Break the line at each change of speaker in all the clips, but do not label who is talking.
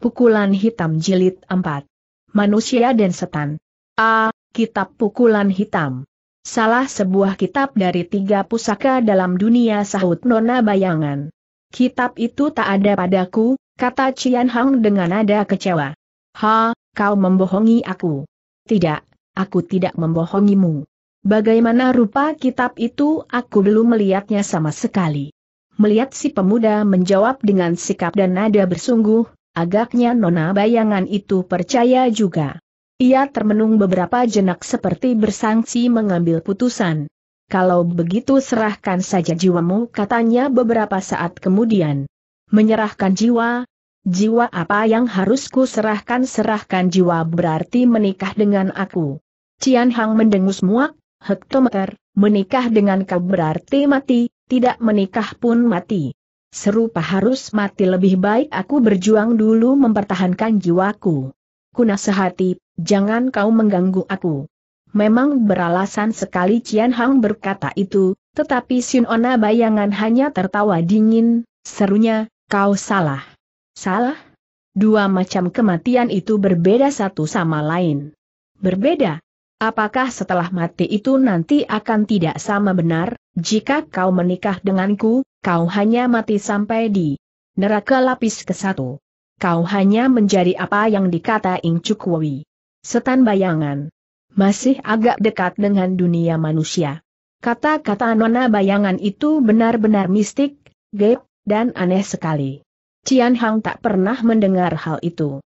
Pukulan Hitam Jilid 4. Manusia dan Setan. A. Kitab Pukulan Hitam. Salah sebuah kitab dari tiga pusaka dalam dunia sahut Nona Bayangan. Kitab itu tak ada padaku, kata Cian Hang dengan nada kecewa. Ha, kau membohongi aku. Tidak, aku tidak membohongimu. Bagaimana rupa kitab itu aku belum melihatnya sama sekali. Melihat si pemuda menjawab dengan sikap dan nada bersungguh, Agaknya nona bayangan itu percaya juga. Ia termenung beberapa jenak seperti bersangsi mengambil putusan. Kalau begitu serahkan saja jiwamu katanya beberapa saat kemudian. Menyerahkan jiwa? Jiwa apa yang harus ku serahkan? Serahkan jiwa berarti menikah dengan aku. Cian Hang mendengus muak, hektometer, menikah dengan kau berarti mati, tidak menikah pun mati. Serupa harus mati lebih baik aku berjuang dulu mempertahankan jiwaku. Kuna sehati, jangan kau mengganggu aku. Memang beralasan sekali Cian Hang berkata itu, tetapi Sin Ona bayangan hanya tertawa dingin, serunya, kau salah. Salah? Dua macam kematian itu berbeda satu sama lain. Berbeda? Apakah setelah mati itu nanti akan tidak sama benar, jika kau menikah denganku, kau hanya mati sampai di neraka lapis ke satu. Kau hanya menjadi apa yang dikata Ing. Setan bayangan. Masih agak dekat dengan dunia manusia. Kata-kata nona bayangan itu benar-benar mistik, gaib, dan aneh sekali. Cian Hang tak pernah mendengar hal itu.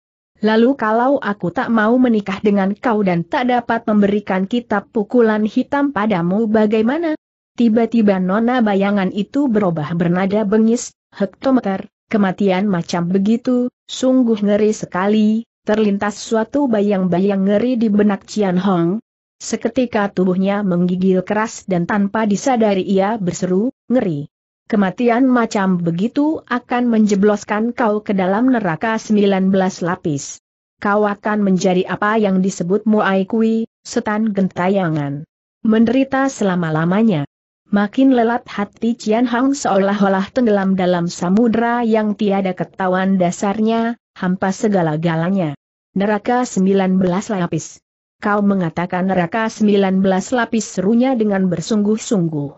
Lalu kalau aku tak mau menikah dengan kau dan tak dapat memberikan kitab pukulan hitam padamu bagaimana? Tiba-tiba nona bayangan itu berubah bernada bengis, hektometer, kematian macam begitu, sungguh ngeri sekali, terlintas suatu bayang-bayang ngeri di benak Cian Hong. Seketika tubuhnya menggigil keras dan tanpa disadari ia berseru, ngeri. Kematian macam begitu akan menjebloskan kau ke dalam neraka 19 lapis. Kau akan menjadi apa yang disebut Muai Kui, setan gentayangan. Menderita selama-lamanya. Makin lelat hati Cian Hang seolah-olah tenggelam dalam samudera yang tiada ketahuan dasarnya, hampa segala-galanya. Neraka 19 lapis. Kau mengatakan neraka 19 lapis serunya dengan bersungguh-sungguh.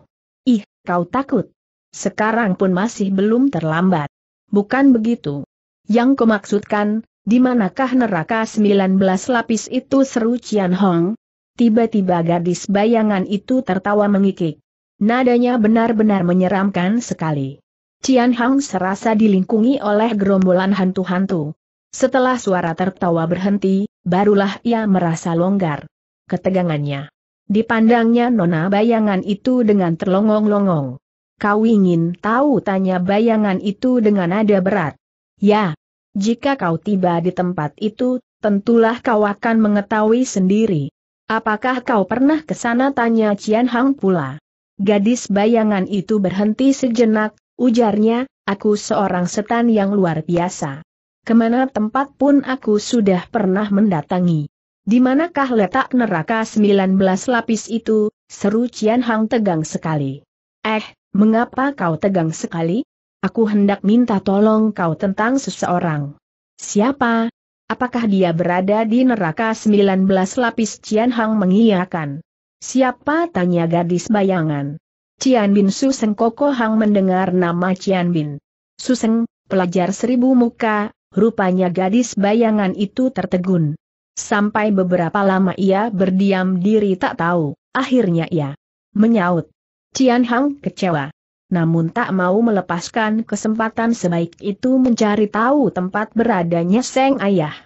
Ih, kau takut. Sekarang pun masih belum terlambat. Bukan begitu. Yang kumaksudkan, di manakah neraka 19 lapis itu seru Cian Hong? Tiba-tiba gadis bayangan itu tertawa mengikik. Nadanya benar-benar menyeramkan sekali. Cian Hang serasa dilingkungi oleh gerombolan hantu-hantu. Setelah suara tertawa berhenti, barulah ia merasa longgar. Ketegangannya. Dipandangnya nona bayangan itu dengan terlongong-longong. Kau ingin tahu tanya bayangan itu dengan nada berat. Ya, jika kau tiba di tempat itu, tentulah kau akan mengetahui sendiri. Apakah kau pernah ke sana tanya Cian Hang pula. Gadis bayangan itu berhenti sejenak, ujarnya, aku seorang setan yang luar biasa. Ke mana tempat pun aku sudah pernah mendatangi. Di manakah letak neraka 19 lapis itu, seru Cian Hang tegang sekali. Eh, mengapa kau tegang sekali? Aku hendak minta tolong kau tentang seseorang. Siapa? Apakah dia berada di neraka 19 lapis Cian Hang mengiyakan. Siapa tanya gadis bayangan. Cian Bin Suseng Koko Hang mendengar nama Cian Bin. Suseng, pelajar seribu muka, rupanya gadis bayangan itu tertegun. Sampai beberapa lama ia berdiam diri tak tahu, akhirnya ia menyaut. Cian Hang kecewa. Namun tak mau melepaskan kesempatan sebaik itu mencari tahu tempat beradanya Seng Ayah.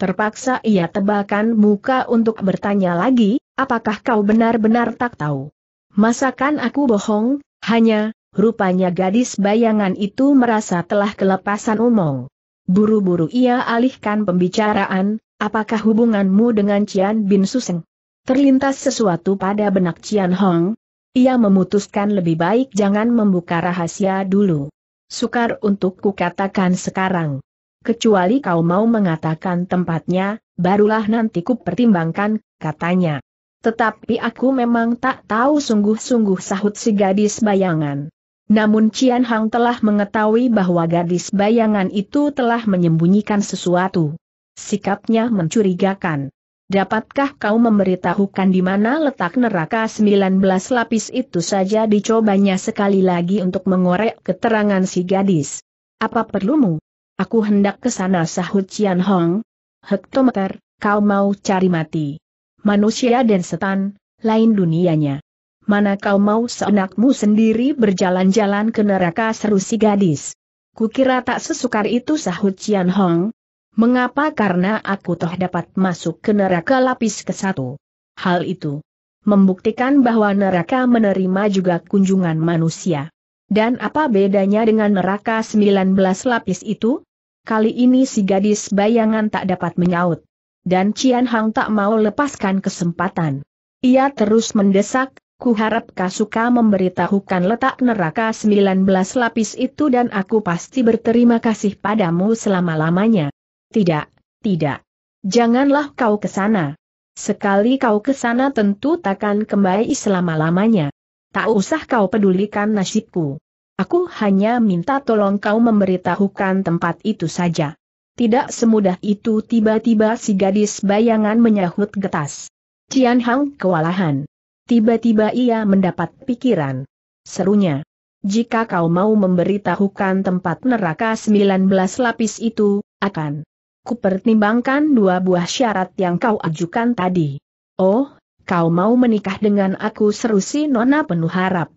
Terpaksa ia tebalkan muka untuk bertanya lagi, apakah kau benar-benar tak tahu? Masakan aku bohong, hanya, rupanya gadis bayangan itu merasa telah kelepasan umong. Buru-buru ia alihkan pembicaraan, apakah hubunganmu dengan Cian Bin Suseng? Terlintas sesuatu pada benak Cian Hong, ia memutuskan lebih baik jangan membuka rahasia dulu. Sukar untuk kukatakan sekarang kecuali kau mau mengatakan tempatnya, barulah nanti ku pertimbangkan, katanya. Tetapi aku memang tak tahu sungguh-sungguh sahut si gadis bayangan. Namun Cian Hang telah mengetahui bahwa gadis bayangan itu telah menyembunyikan sesuatu. Sikapnya mencurigakan. Dapatkah kau memberitahukan di mana letak neraka 19 lapis itu saja dicobanya sekali lagi untuk mengorek keterangan si gadis. Apa perlumu? Aku hendak ke sana sahut Cian Hong. Hektometer, kau mau cari mati. Manusia dan setan, lain dunianya. Mana kau mau seenakmu sendiri berjalan-jalan ke neraka seru si gadis. Kukira tak sesukar itu sahut Cian Hong, Mengapa karena aku toh dapat masuk ke neraka lapis ke satu. Hal itu membuktikan bahwa neraka menerima juga kunjungan manusia. Dan apa bedanya dengan neraka 19 lapis itu? Kali ini si gadis bayangan tak dapat menyaut. Dan Cian Hang tak mau lepaskan kesempatan. Ia terus mendesak, ku harap kau suka memberitahukan letak neraka 19 lapis itu dan aku pasti berterima kasih padamu selama-lamanya. Tidak, tidak. Janganlah kau ke sana. Sekali kau ke sana tentu takkan kembali selama-lamanya. Tak usah kau pedulikan nasibku. Aku hanya minta tolong kau memberitahukan tempat itu saja. Tidak semudah itu tiba-tiba si gadis bayangan menyahut getas. Cian Hang kewalahan. Tiba-tiba ia mendapat pikiran. Serunya. Jika kau mau memberitahukan tempat neraka 19 lapis itu, akan Kupertimbangkan dua buah syarat yang kau ajukan tadi. Oh, kau mau menikah dengan aku seru si Nona penuh harap.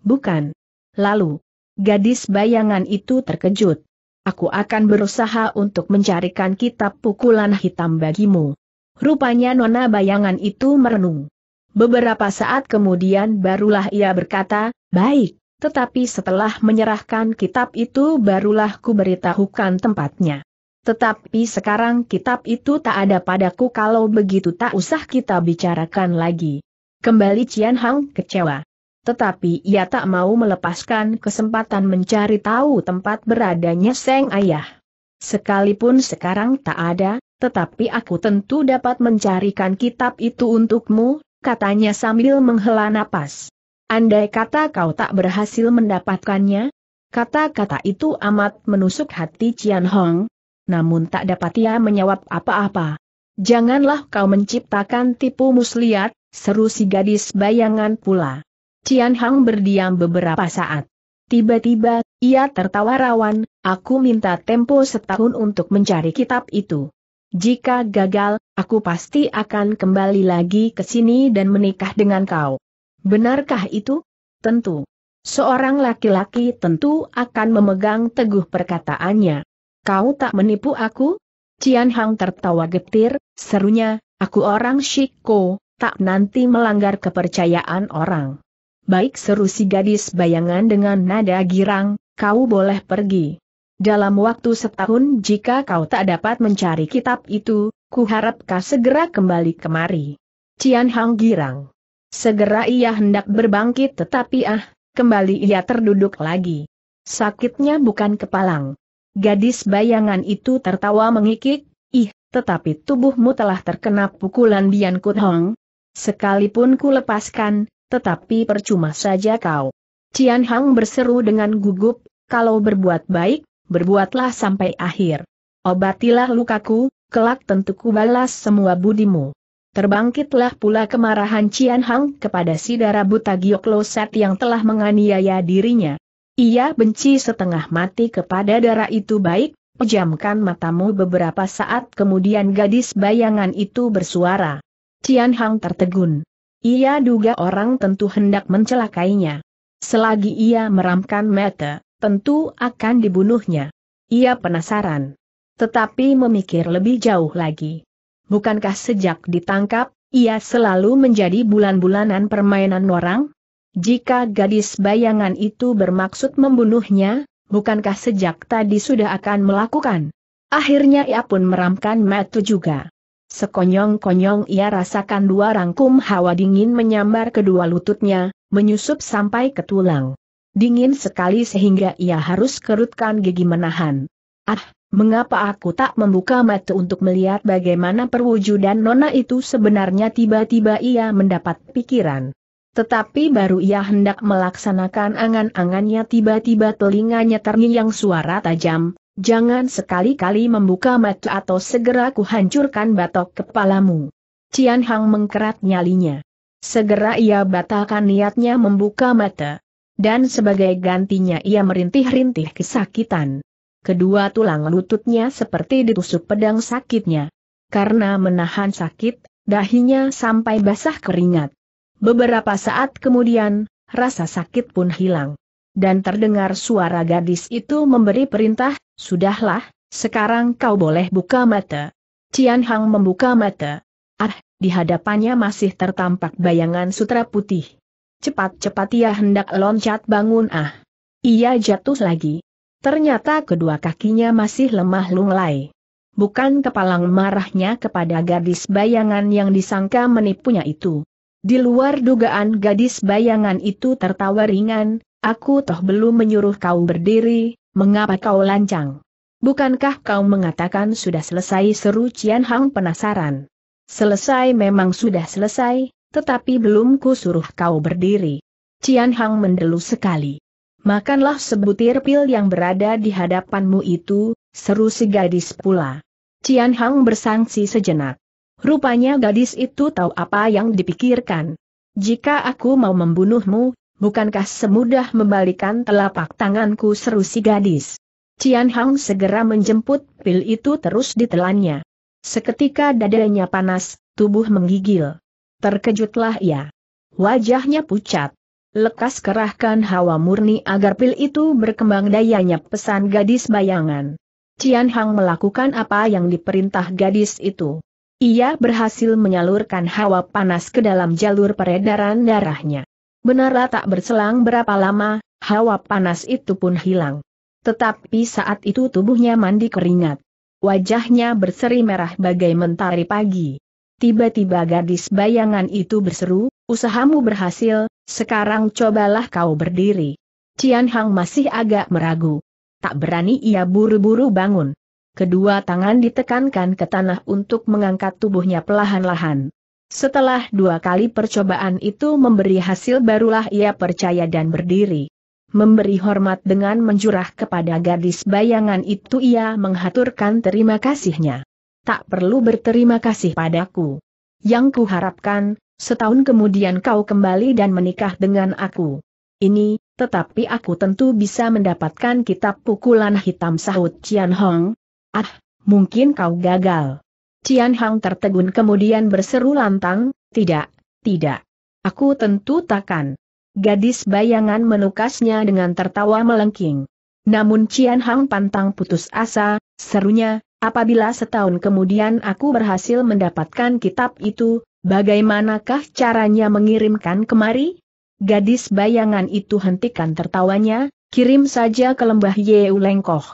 Bukan. Lalu, gadis bayangan itu terkejut. Aku akan berusaha untuk mencarikan kitab pukulan hitam bagimu. Rupanya Nona bayangan itu merenung. Beberapa saat kemudian barulah ia berkata, baik, tetapi setelah menyerahkan kitab itu barulah ku beritahukan tempatnya. Tetapi sekarang kitab itu tak ada padaku kalau begitu tak usah kita bicarakan lagi. Kembali Cian Hang kecewa. Tetapi ia tak mau melepaskan kesempatan mencari tahu tempat beradanya Seng Ayah. Sekalipun sekarang tak ada, tetapi aku tentu dapat mencarikan kitab itu untukmu, katanya sambil menghela napas. Andai kata kau tak berhasil mendapatkannya, kata-kata itu amat menusuk hati Cian Hong, namun tak dapat ia menjawab apa-apa. Janganlah kau menciptakan tipu muslihat, seru si gadis bayangan pula. Cian Hang berdiam beberapa saat. Tiba-tiba, ia tertawa rawan, aku minta tempo setahun untuk mencari kitab itu. Jika gagal, aku pasti akan kembali lagi ke sini dan menikah dengan kau. Benarkah itu? Tentu. Seorang laki-laki tentu akan memegang teguh perkataannya. Kau tak menipu aku? Cian Hang tertawa getir, serunya, aku orang Shiko, tak nanti melanggar kepercayaan orang. Baik seru si gadis bayangan dengan nada girang, kau boleh pergi. Dalam waktu setahun jika kau tak dapat mencari kitab itu, ku harap kau segera kembali kemari. Cian Hang girang. Segera ia hendak berbangkit tetapi ah, kembali ia terduduk lagi. Sakitnya bukan kepalang. Gadis bayangan itu tertawa mengikik, ih, tetapi tubuhmu telah terkena pukulan Bian Kut Hong. Sekalipun ku lepaskan, tetapi percuma saja kau. Cian Hang berseru dengan gugup, kalau berbuat baik, berbuatlah sampai akhir. Obatilah lukaku, kelak tentu ku balas semua budimu. Terbangkitlah pula kemarahan Cian Hang kepada si darah buta Giok Losat yang telah menganiaya dirinya. Ia benci setengah mati kepada darah itu baik, pejamkan matamu beberapa saat kemudian gadis bayangan itu bersuara. Cian Hang tertegun. Ia duga orang tentu hendak mencelakainya. Selagi ia meramkan mata, tentu akan dibunuhnya. Ia penasaran. Tetapi memikir lebih jauh lagi. Bukankah sejak ditangkap, ia selalu menjadi bulan-bulanan permainan orang? Jika gadis bayangan itu bermaksud membunuhnya, bukankah sejak tadi sudah akan melakukan? Akhirnya ia pun meramkan mata juga. Sekonyong-konyong ia rasakan dua rangkum hawa dingin menyambar kedua lututnya, menyusup sampai ke tulang. Dingin sekali sehingga ia harus kerutkan gigi menahan. Ah, mengapa aku tak membuka mata untuk melihat bagaimana perwujudan nona itu sebenarnya tiba-tiba ia mendapat pikiran. Tetapi baru ia hendak melaksanakan angan-angannya tiba-tiba telinganya terngiang suara tajam, jangan sekali-kali membuka mata atau segera kuhancurkan batok kepalamu. Cian Hang mengkerat nyalinya. Segera ia batalkan niatnya membuka mata. Dan sebagai gantinya ia merintih-rintih kesakitan. Kedua tulang lututnya seperti ditusuk pedang sakitnya. Karena menahan sakit, dahinya sampai basah keringat. Beberapa saat kemudian, rasa sakit pun hilang. Dan terdengar suara gadis itu memberi perintah, sudahlah, sekarang kau boleh buka mata. Cian Hang membuka mata. Ah, di hadapannya masih tertampak bayangan sutra putih. Cepat-cepat ia hendak loncat bangun ah. Ia jatuh lagi. Ternyata kedua kakinya masih lemah lunglai. Bukan kepalang marahnya kepada gadis bayangan yang disangka menipunya itu. Di luar dugaan gadis bayangan itu tertawa ringan, aku toh belum menyuruh kau berdiri, mengapa kau lancang? Bukankah kau mengatakan sudah selesai seru Cian Hang penasaran? Selesai memang sudah selesai, tetapi belum ku suruh kau berdiri. Cian Hang mendelu sekali. Makanlah sebutir pil yang berada di hadapanmu itu, seru si gadis pula. Cian Hang bersangsi sejenak. Rupanya gadis itu tahu apa yang dipikirkan. Jika aku mau membunuhmu, bukankah semudah membalikan telapak tanganku seru si gadis. Cian Hang segera menjemput pil itu terus ditelannya. Seketika dadanya panas, tubuh menggigil. Terkejutlah ia. Wajahnya pucat. Lekas kerahkan hawa murni agar pil itu berkembang dayanya pesan gadis bayangan. Cian Hang melakukan apa yang diperintah gadis itu. Ia berhasil menyalurkan hawa panas ke dalam jalur peredaran darahnya. Benarlah tak berselang berapa lama, hawa panas itu pun hilang. Tetapi saat itu tubuhnya mandi keringat. Wajahnya berseri merah bagai mentari pagi. Tiba-tiba gadis bayangan itu berseru, usahamu berhasil, sekarang cobalah kau berdiri. Cian Hang masih agak meragu. Tak berani ia buru-buru bangun. Kedua tangan ditekankan ke tanah untuk mengangkat tubuhnya pelahan-lahan. Setelah dua kali percobaan itu memberi hasil barulah ia percaya dan berdiri. Memberi hormat dengan menjurah kepada gadis bayangan itu ia menghaturkan terima kasihnya. Tak perlu berterima kasih padaku. Yang kuharapkan, setahun kemudian kau kembali dan menikah dengan aku. Ini, tetapi aku tentu bisa mendapatkan kitab pukulan hitam sahut Cian Hong, Ah, mungkin kau gagal. Cian Hang tertegun kemudian berseru lantang, tidak, tidak. Aku tentu takkan. Gadis bayangan menukasnya dengan tertawa melengking. Namun Cian Hang pantang putus asa, serunya, apabila setahun kemudian aku berhasil mendapatkan kitab itu, bagaimanakah caranya mengirimkan kemari? Gadis bayangan itu hentikan tertawanya, kirim saja ke lembah Ye Ulengkoh.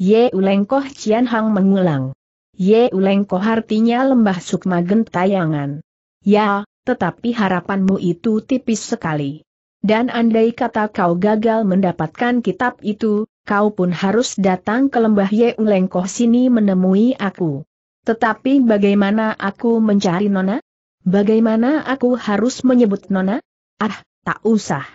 Ye Ulengkoh Cian Hang mengulang. Ye Ulengkoh artinya lembah sukma gentayangan. Ya, tetapi harapanmu itu tipis sekali. Dan andai kata kau gagal mendapatkan kitab itu, kau pun harus datang ke lembah Ye Ulengkoh sini menemui aku. Tetapi bagaimana aku mencari Nona? Bagaimana aku harus menyebut Nona? Ah, tak usah.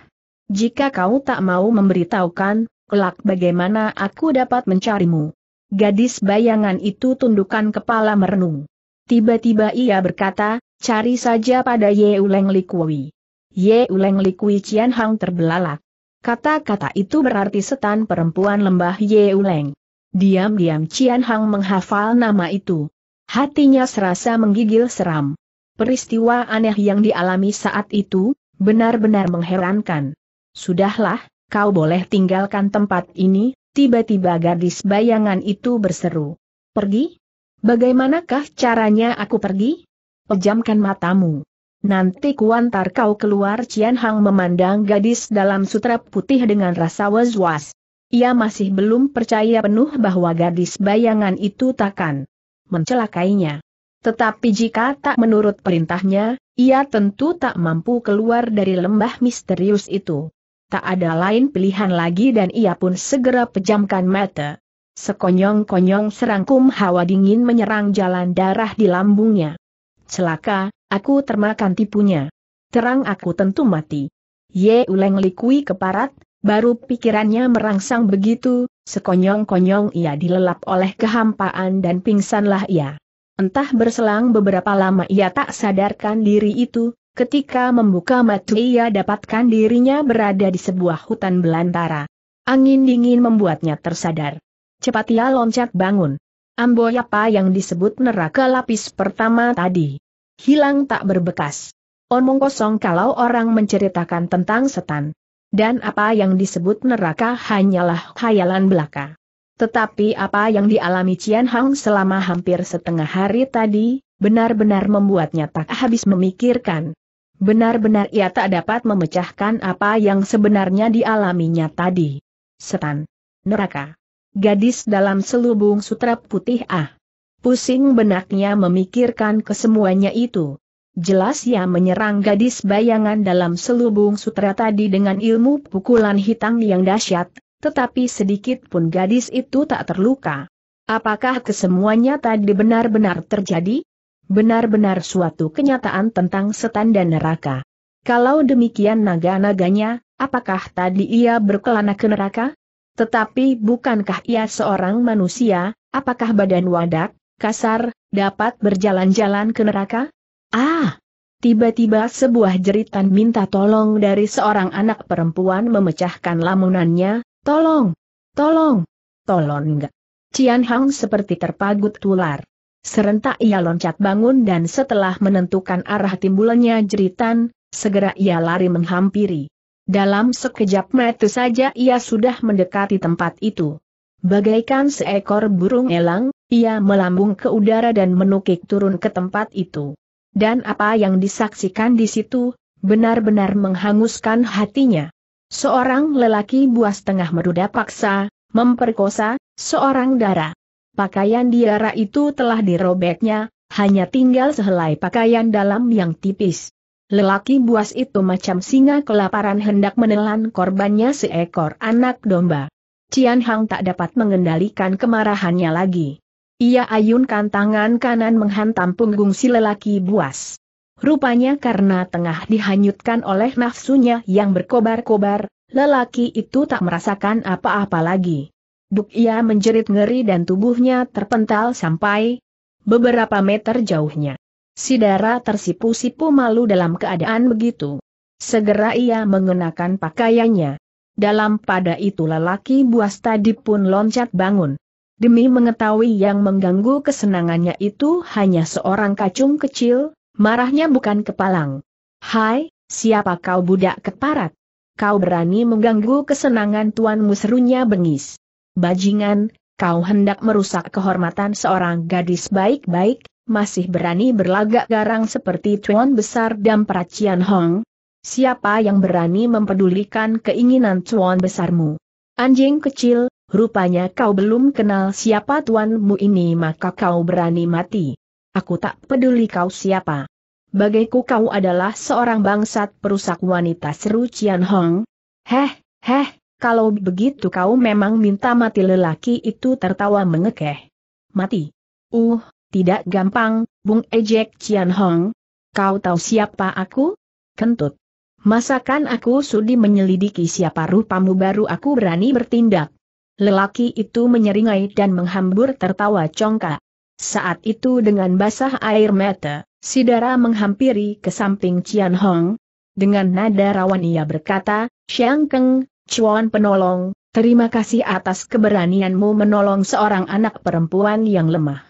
Jika kau tak mau memberitahukan, kelak bagaimana aku dapat mencarimu. Gadis bayangan itu tundukkan kepala merenung. Tiba-tiba ia berkata, cari saja pada Ye Uleng Likui. Ye Uleng Likui Cian Hang terbelalak. Kata-kata itu berarti setan perempuan lembah Ye Uleng. Diam-diam Cian Hang menghafal nama itu. Hatinya serasa menggigil seram. Peristiwa aneh yang dialami saat itu, benar-benar mengherankan. Sudahlah, kau boleh tinggalkan tempat ini, tiba-tiba gadis bayangan itu berseru. Pergi? Bagaimanakah caranya aku pergi? Pejamkan matamu. Nanti kuantar kau keluar Cian Hang memandang gadis dalam sutra putih dengan rasa was-was. Ia masih belum percaya penuh bahwa gadis bayangan itu takkan mencelakainya. Tetapi jika tak menurut perintahnya, ia tentu tak mampu keluar dari lembah misterius itu. Tak ada lain pilihan lagi dan ia pun segera pejamkan mata. Sekonyong-konyong serangkum hawa dingin menyerang jalan darah di lambungnya. Celaka, aku termakan tipunya. terang aku tentu mati. Ye Uleng likui keparat, baru pikirannya merangsang begitu, sekonyong-konyong ia dilelap oleh kehampaan dan pingsanlah ia. Entah berselang beberapa lama ia tak sadarkan diri itu, ketika membuka mata ia dapatkan dirinya berada di sebuah hutan belantara. Angin dingin membuatnya tersadar. Cepat ia loncat bangun. Amboy apa yang disebut neraka lapis pertama tadi. Hilang tak berbekas. Omong kosong kalau orang menceritakan tentang setan. Dan apa yang disebut neraka hanyalah khayalan belaka. Tetapi apa yang dialami Cian Hang selama hampir setengah hari tadi, benar-benar membuatnya tak habis memikirkan. Benar-benar ia tak dapat memecahkan apa yang sebenarnya dialaminya tadi. Setan. Neraka. Gadis dalam selubung sutra putih ah. Pusing benaknya memikirkan kesemuanya itu. Jelas ia menyerang gadis bayangan dalam selubung sutra tadi dengan ilmu pukulan hitam yang dahsyat, tetapi sedikit pun gadis itu tak terluka. Apakah kesemuanya tadi benar-benar terjadi? Benar-benar suatu kenyataan tentang setan dan neraka. Kalau demikian naga-naganya, apakah tadi ia berkelana ke neraka? Tetapi bukankah ia seorang manusia, apakah badan wadak, kasar, dapat berjalan-jalan ke neraka? Ah! Tiba-tiba sebuah jeritan minta tolong dari seorang anak perempuan memecahkan lamunannya, tolong! Tolong! Tolong enggak! Cian Hang seperti terpagut tular. Serentak ia loncat bangun dan setelah menentukan arah timbulnya jeritan, segera ia lari menghampiri. Dalam sekejap mata saja ia sudah mendekati tempat itu. Bagaikan seekor burung elang, ia melambung ke udara dan menukik turun ke tempat itu dan apa yang disaksikan di situ, benar-benar menghanguskan hatinya. Seorang lelaki buas tengah meruda paksa, memperkosa, seorang darah. Pakaian diara itu telah dirobeknya, hanya tinggal sehelai pakaian dalam yang tipis. Lelaki buas itu macam singa kelaparan hendak menelan korbannya seekor anak domba. Cian Hang tak dapat mengendalikan kemarahannya lagi. Ia ayunkan tangan kanan menghantam punggung si lelaki buas. Rupanya karena tengah dihanyutkan oleh nafsunya yang berkobar-kobar, lelaki itu tak merasakan apa-apa lagi. Duk ia menjerit ngeri dan tubuhnya terpental sampai beberapa meter jauhnya. Si Dara tersipu-sipu malu dalam keadaan begitu. Segera ia mengenakan pakaiannya. Dalam pada itu lelaki buas tadi pun loncat bangun. Demi mengetahui yang mengganggu kesenangannya itu hanya seorang kacung kecil, marahnya bukan kepalang. Hai, siapa kau budak keparat? Kau berani mengganggu kesenangan tuanmu serunya bengis. Bajingan, kau hendak merusak kehormatan seorang gadis baik-baik, masih berani berlagak garang seperti tuan besar dan peracian Hong? Siapa yang berani mempedulikan keinginan tuan besarmu? Anjing kecil, Rupanya kau belum kenal siapa tuanmu ini maka kau berani mati. Aku tak peduli kau siapa. Bagiku kau adalah seorang bangsat perusak wanita seru Cian Hong. Heh, heh, kalau begitu kau memang minta mati lelaki itu tertawa mengekeh. Mati. Uh, tidak gampang, Bung Ejek Cian Hong. Kau tahu siapa aku? Kentut. Masakan aku sudi menyelidiki siapa rupamu baru aku berani bertindak. Lelaki itu menyeringai dan menghambur tertawa congkak. Saat itu dengan basah air mata, Sidara menghampiri ke samping Cian Hong. Dengan nada rawan ia berkata, Xiang Keng, Chuan penolong, terima kasih atas keberanianmu menolong seorang anak perempuan yang lemah.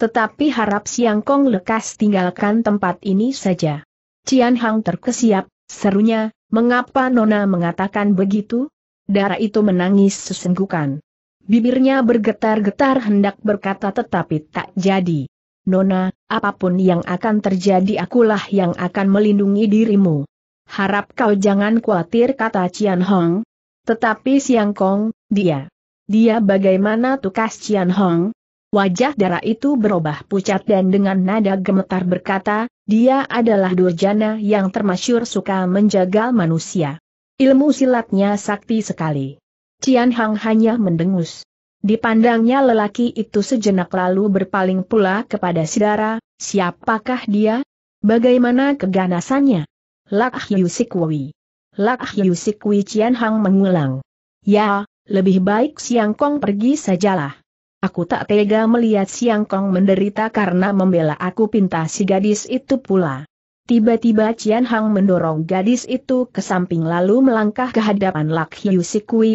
Tetapi harap Siang Kong lekas tinggalkan tempat ini saja. Cian Hang terkesiap, serunya, mengapa Nona mengatakan begitu? darah itu menangis sesenggukan. Bibirnya bergetar-getar hendak berkata tetapi tak jadi. Nona, apa pun yang akan terjadi akulah yang akan melindungi dirimu. Harap kau jangan khawatir kata Cian Hong. Tetapi Siang Kong, dia. Dia bagaimana tukas Cian Hong? Wajah darah itu berubah pucat dan dengan nada gemetar berkata, dia adalah durjana yang termasyur suka menjaga manusia. Ilmu silatnya sakti sekali. Cian Hang hanya mendengus. Dipandangnya lelaki itu sejenak lalu berpaling pula kepada saudara, siapakah dia? Bagaimana keganasannya? Lak Hiu Sikwi. Lak Hiu Cian Hang mengulang. Ya, lebih baik Siang Kong pergi sajalah. Aku tak tega melihat Siang Kong menderita karena membela aku pinta si gadis itu pula. Tiba-tiba Cian Hang mendorong gadis itu ke samping lalu melangkah ke hadapan Lak Hiu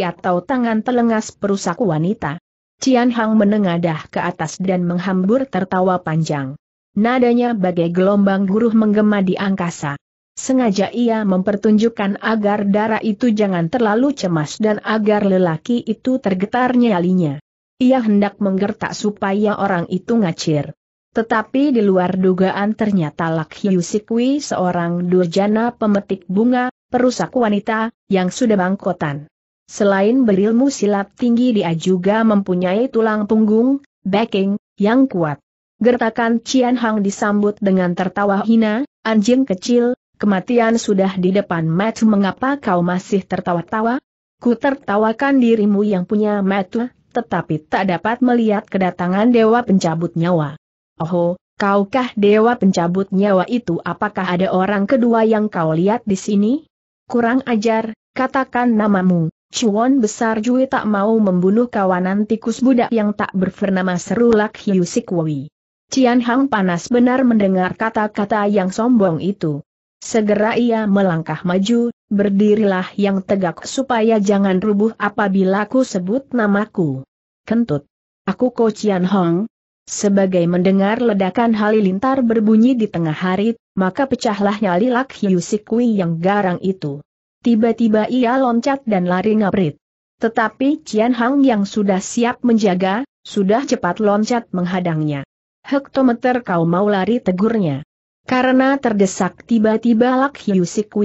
atau tangan telengas perusak wanita. Cian Hang menengadah ke atas dan menghambur tertawa panjang. Nadanya bagai gelombang guruh menggema di angkasa. Sengaja ia mempertunjukkan agar darah itu jangan terlalu cemas dan agar lelaki itu tergetar nyalinya. Ia hendak menggertak supaya orang itu ngacir. Tetapi di luar dugaan ternyata Lak Hiu Sikwi seorang durjana pemetik bunga, perusak wanita, yang sudah bangkotan. Selain berilmu silat tinggi dia juga mempunyai tulang punggung, backing, yang kuat. Gertakan Cian Hang disambut dengan tertawa hina, anjing kecil, kematian sudah di depan mata mengapa kau masih tertawa-tawa? Ku tertawakan dirimu yang punya mata, tetapi tak dapat melihat kedatangan dewa pencabut nyawa. Oh, kaukah dewa pencabut nyawa itu apakah ada orang kedua yang kau lihat di sini? Kurang ajar, katakan namamu. Chuan besar Jui tak mau membunuh kawanan tikus budak yang tak bernama Serulak Hiu Sikwi. Cian Hang panas benar mendengar kata-kata yang sombong itu. Segera ia melangkah maju, berdirilah yang tegak supaya jangan rubuh apabila ku sebut namaku. Kentut. Aku Cian Hong, Sebagai mendengar ledakan halilintar berbunyi di tengah hari, maka pecahlah nyali Lak Hiu Sikui yang garang itu. Tiba-tiba ia loncat dan lari ngabrit. Tetapi Cian Hang yang sudah siap menjaga, sudah cepat loncat menghadangnya. Hektometer kau mau lari tegurnya. Karena terdesak tiba-tiba Lak Hiu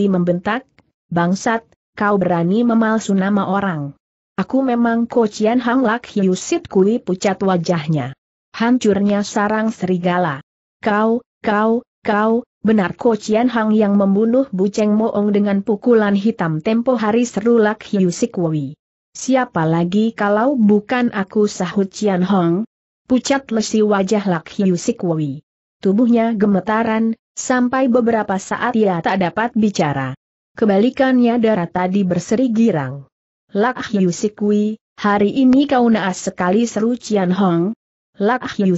membentak, Bangsat, kau berani memalsu nama orang. Aku memang Ko Cian Hang Lak Hiu Sikui pucat wajahnya hancurnya sarang serigala. Kau, kau, kau, benar Ko Cian Hang yang membunuh Bu Cheng Moong dengan pukulan hitam tempo hari seru Lak Hiu Sikwi. Siapa lagi kalau bukan aku sahut Cian Hong? Pucat lesi wajah Lak Hiu Sikwi. Tubuhnya gemetaran, sampai beberapa saat ia tak dapat bicara. Kebalikannya darah tadi berseri girang. Lak Hiu hari ini kau naas sekali seru Cian Hong, Lak Hiu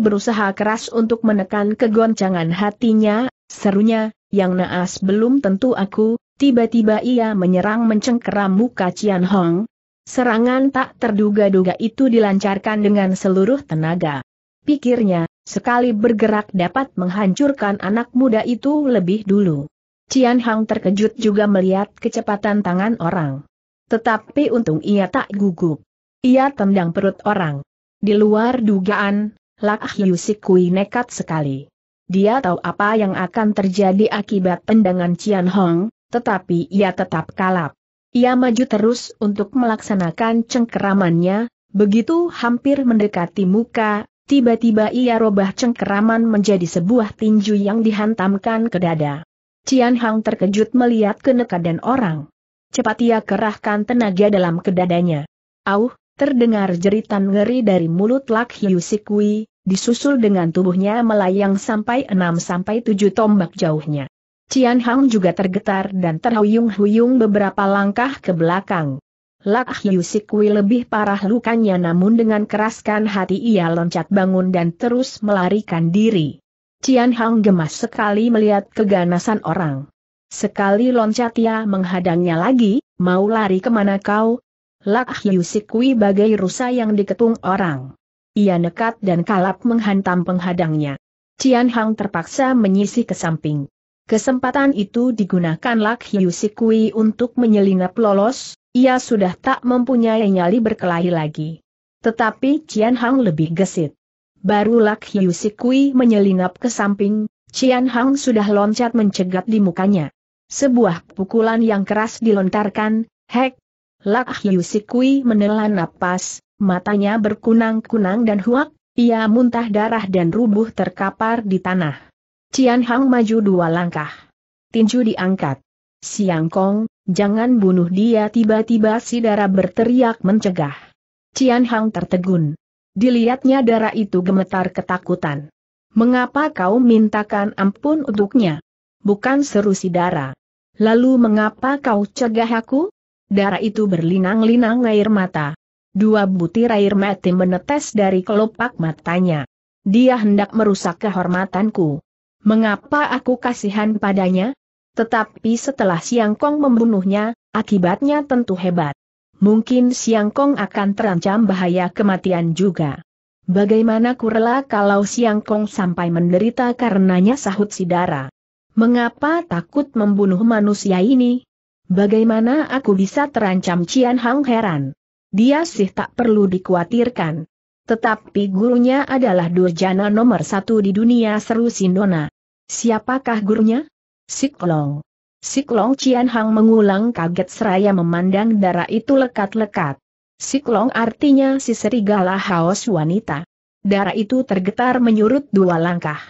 berusaha keras untuk menekan kegoncangan hatinya, serunya, yang naas belum tentu aku, tiba-tiba ia menyerang mencengkeram muka Cian Hong. Serangan tak terduga-duga itu dilancarkan dengan seluruh tenaga. Pikirnya, sekali bergerak dapat menghancurkan anak muda itu lebih dulu. Cian Hong terkejut juga melihat kecepatan tangan orang. Tetapi untung ia tak gugup. Ia tendang perut orang. Di luar dugaan, Lak Hiu Sikui nekat sekali. Dia tahu apa yang akan terjadi akibat tendangan Cian Hong, tetapi ia tetap kalap. Ia maju terus untuk melaksanakan cengkeramannya, begitu hampir mendekati muka, tiba-tiba ia robah cengkeraman menjadi sebuah tinju yang dihantamkan ke dada. Cian Hong terkejut melihat kenekadan orang. Cepat ia kerahkan tenaga dalam kedadanya. Auh, Terdengar jeritan ngeri dari mulut Lak Hiu disusul dengan tubuhnya melayang sampai 6-7 tombak jauhnya. Cian Hang juga tergetar dan terhuyung-huyung beberapa langkah ke belakang. Lak Hiu Sikwi lebih parah lukanya namun dengan keraskan hati ia loncat bangun dan terus melarikan diri. Cian Hang gemas sekali melihat keganasan orang. Sekali loncat ia menghadangnya lagi, mau lari ke mana kau, Lak Hiu Sikwi bagai rusa yang diketung orang. Ia nekat dan kalap menghantam penghadangnya. Cian Hang terpaksa menyisih ke samping. Kesempatan itu digunakan Lak Hiu Sikwi untuk menyelinap lolos, ia sudah tak mempunyai nyali berkelahi lagi. Tetapi Cian Hang lebih gesit. Baru Lak Hiu Sikwi menyelinap ke samping, Cian Hang sudah loncat mencegat di mukanya. Sebuah pukulan yang keras dilontarkan, hek, Lak Hiu Sikui menelan napas, matanya berkunang-kunang dan huak, ia muntah darah dan rubuh terkapar di tanah. Cian Hang maju dua langkah. Tinju diangkat. Siang Kong, jangan bunuh dia tiba-tiba si darah berteriak mencegah. Cian Hang tertegun. Dilihatnya darah itu gemetar ketakutan. Mengapa kau mintakan ampun untuknya? bukan seru si Dara. Lalu mengapa kau cegah aku? Dara itu berlinang-linang air mata. Dua butir air mati menetes dari kelopak matanya. Dia hendak merusak kehormatanku. Mengapa aku kasihan padanya? Tetapi setelah Siang Kong membunuhnya, akibatnya tentu hebat. Mungkin Siang Kong akan terancam bahaya kematian juga. Bagaimana kurela kalau Siang Kong sampai menderita karenanya sahut Sidara. Mengapa takut membunuh manusia ini? Bagaimana aku bisa terancam Cian Hang heran? Dia sih tak perlu dikhawatirkan. Tetapi gurunya adalah durjana nomor satu di dunia seru Sindona. Siapakah gurunya? Siklong. Siklong Cian Hang mengulang kaget seraya memandang darah itu lekat-lekat. Siklong artinya si serigala haus wanita. Darah itu tergetar menyurut dua langkah.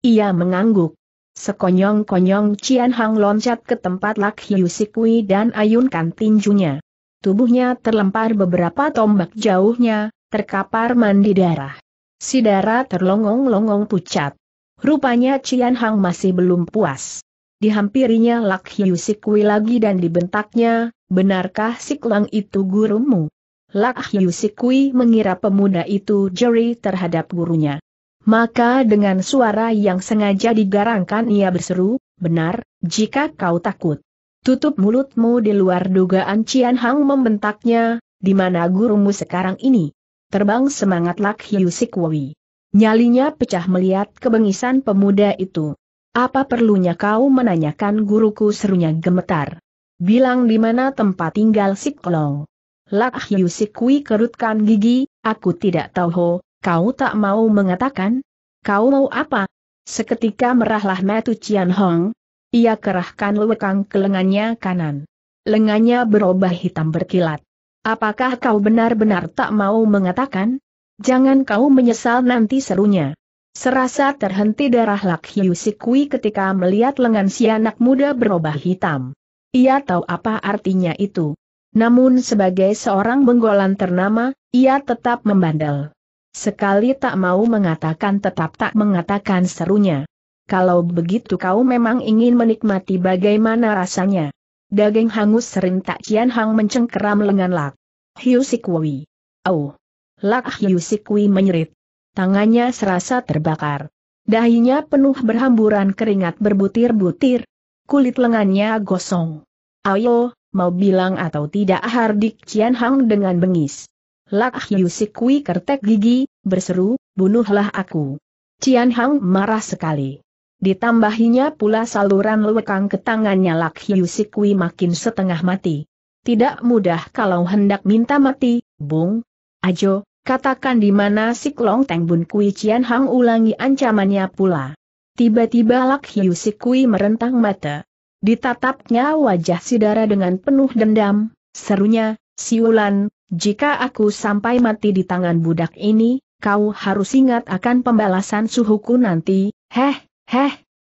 Ia mengangguk. Sekonyong-konyong Cian Hang loncat ke tempat Lak Hiu Sikui dan ayunkan tinjunya. Tubuhnya terlempar beberapa tombak jauhnya, terkapar mandi darah. Si darah terlongong-longong pucat. Rupanya Cian Hang masih belum puas. Dihampirinya Lak Hiu Sikui lagi dan dibentaknya, benarkah Siklang itu gurumu? Lak Hiu Sikui mengira pemuda itu jeri terhadap gurunya. Maka dengan suara yang sengaja digarangkan ia berseru, benar, jika kau takut. Tutup mulutmu di luar dugaan Cian Hang membentaknya, di mana gurumu sekarang ini? Terbang semangat Lak Hiu Sikwi. Nyalinya pecah melihat kebengisan pemuda itu. Apa perlunya kau menanyakan guruku serunya gemetar? Bilang di mana tempat tinggal Siklong. Lak Hiu Sikwi kerutkan gigi, aku tidak tahu, Kau tak mau mengatakan? Kau mau apa? Seketika merahlah metu Cian Hong. Ia kerahkan lewekang ke lengannya kanan. Lengannya berubah hitam berkilat. Apakah kau benar-benar tak mau mengatakan? Jangan kau menyesal nanti serunya. Serasa terhenti darah Lak Hiu Sikwi ketika melihat lengan si anak muda berubah hitam. Ia tahu apa artinya itu. Namun sebagai seorang benggolan ternama, ia tetap membandel. Sekali tak mau mengatakan tetap tak mengatakan serunya. Kalau begitu kau memang ingin menikmati bagaimana rasanya. Daging hangus serentak Cian Hang mencengkeram lengan Lak. Hiu Sikwi. Oh. Lak Hiu Sikwi menyerit. Tangannya serasa terbakar. Dahinya penuh berhamburan keringat berbutir-butir. Kulit lengannya gosong. Ayo, mau bilang atau tidak hardik Cian Hang dengan bengis. Lak Hiu Sikwi kertek gigi, berseru, bunuhlah aku. Cian Hang marah sekali. Ditambahinya pula saluran lewekang ke tangannya Lak Hiu Sikwi makin setengah mati. Tidak mudah kalau hendak minta mati, Bung. Ajo, katakan di mana Siklong Teng Bun Kui Cian Hang ulangi ancamannya pula. Tiba-tiba Lak Hiu Sikwi merentang mata. Ditatapnya wajah Sidara dengan penuh dendam, serunya, Siulan, jika aku sampai mati di tangan budak ini, kau harus ingat akan pembalasan suhuku nanti, heh, heh.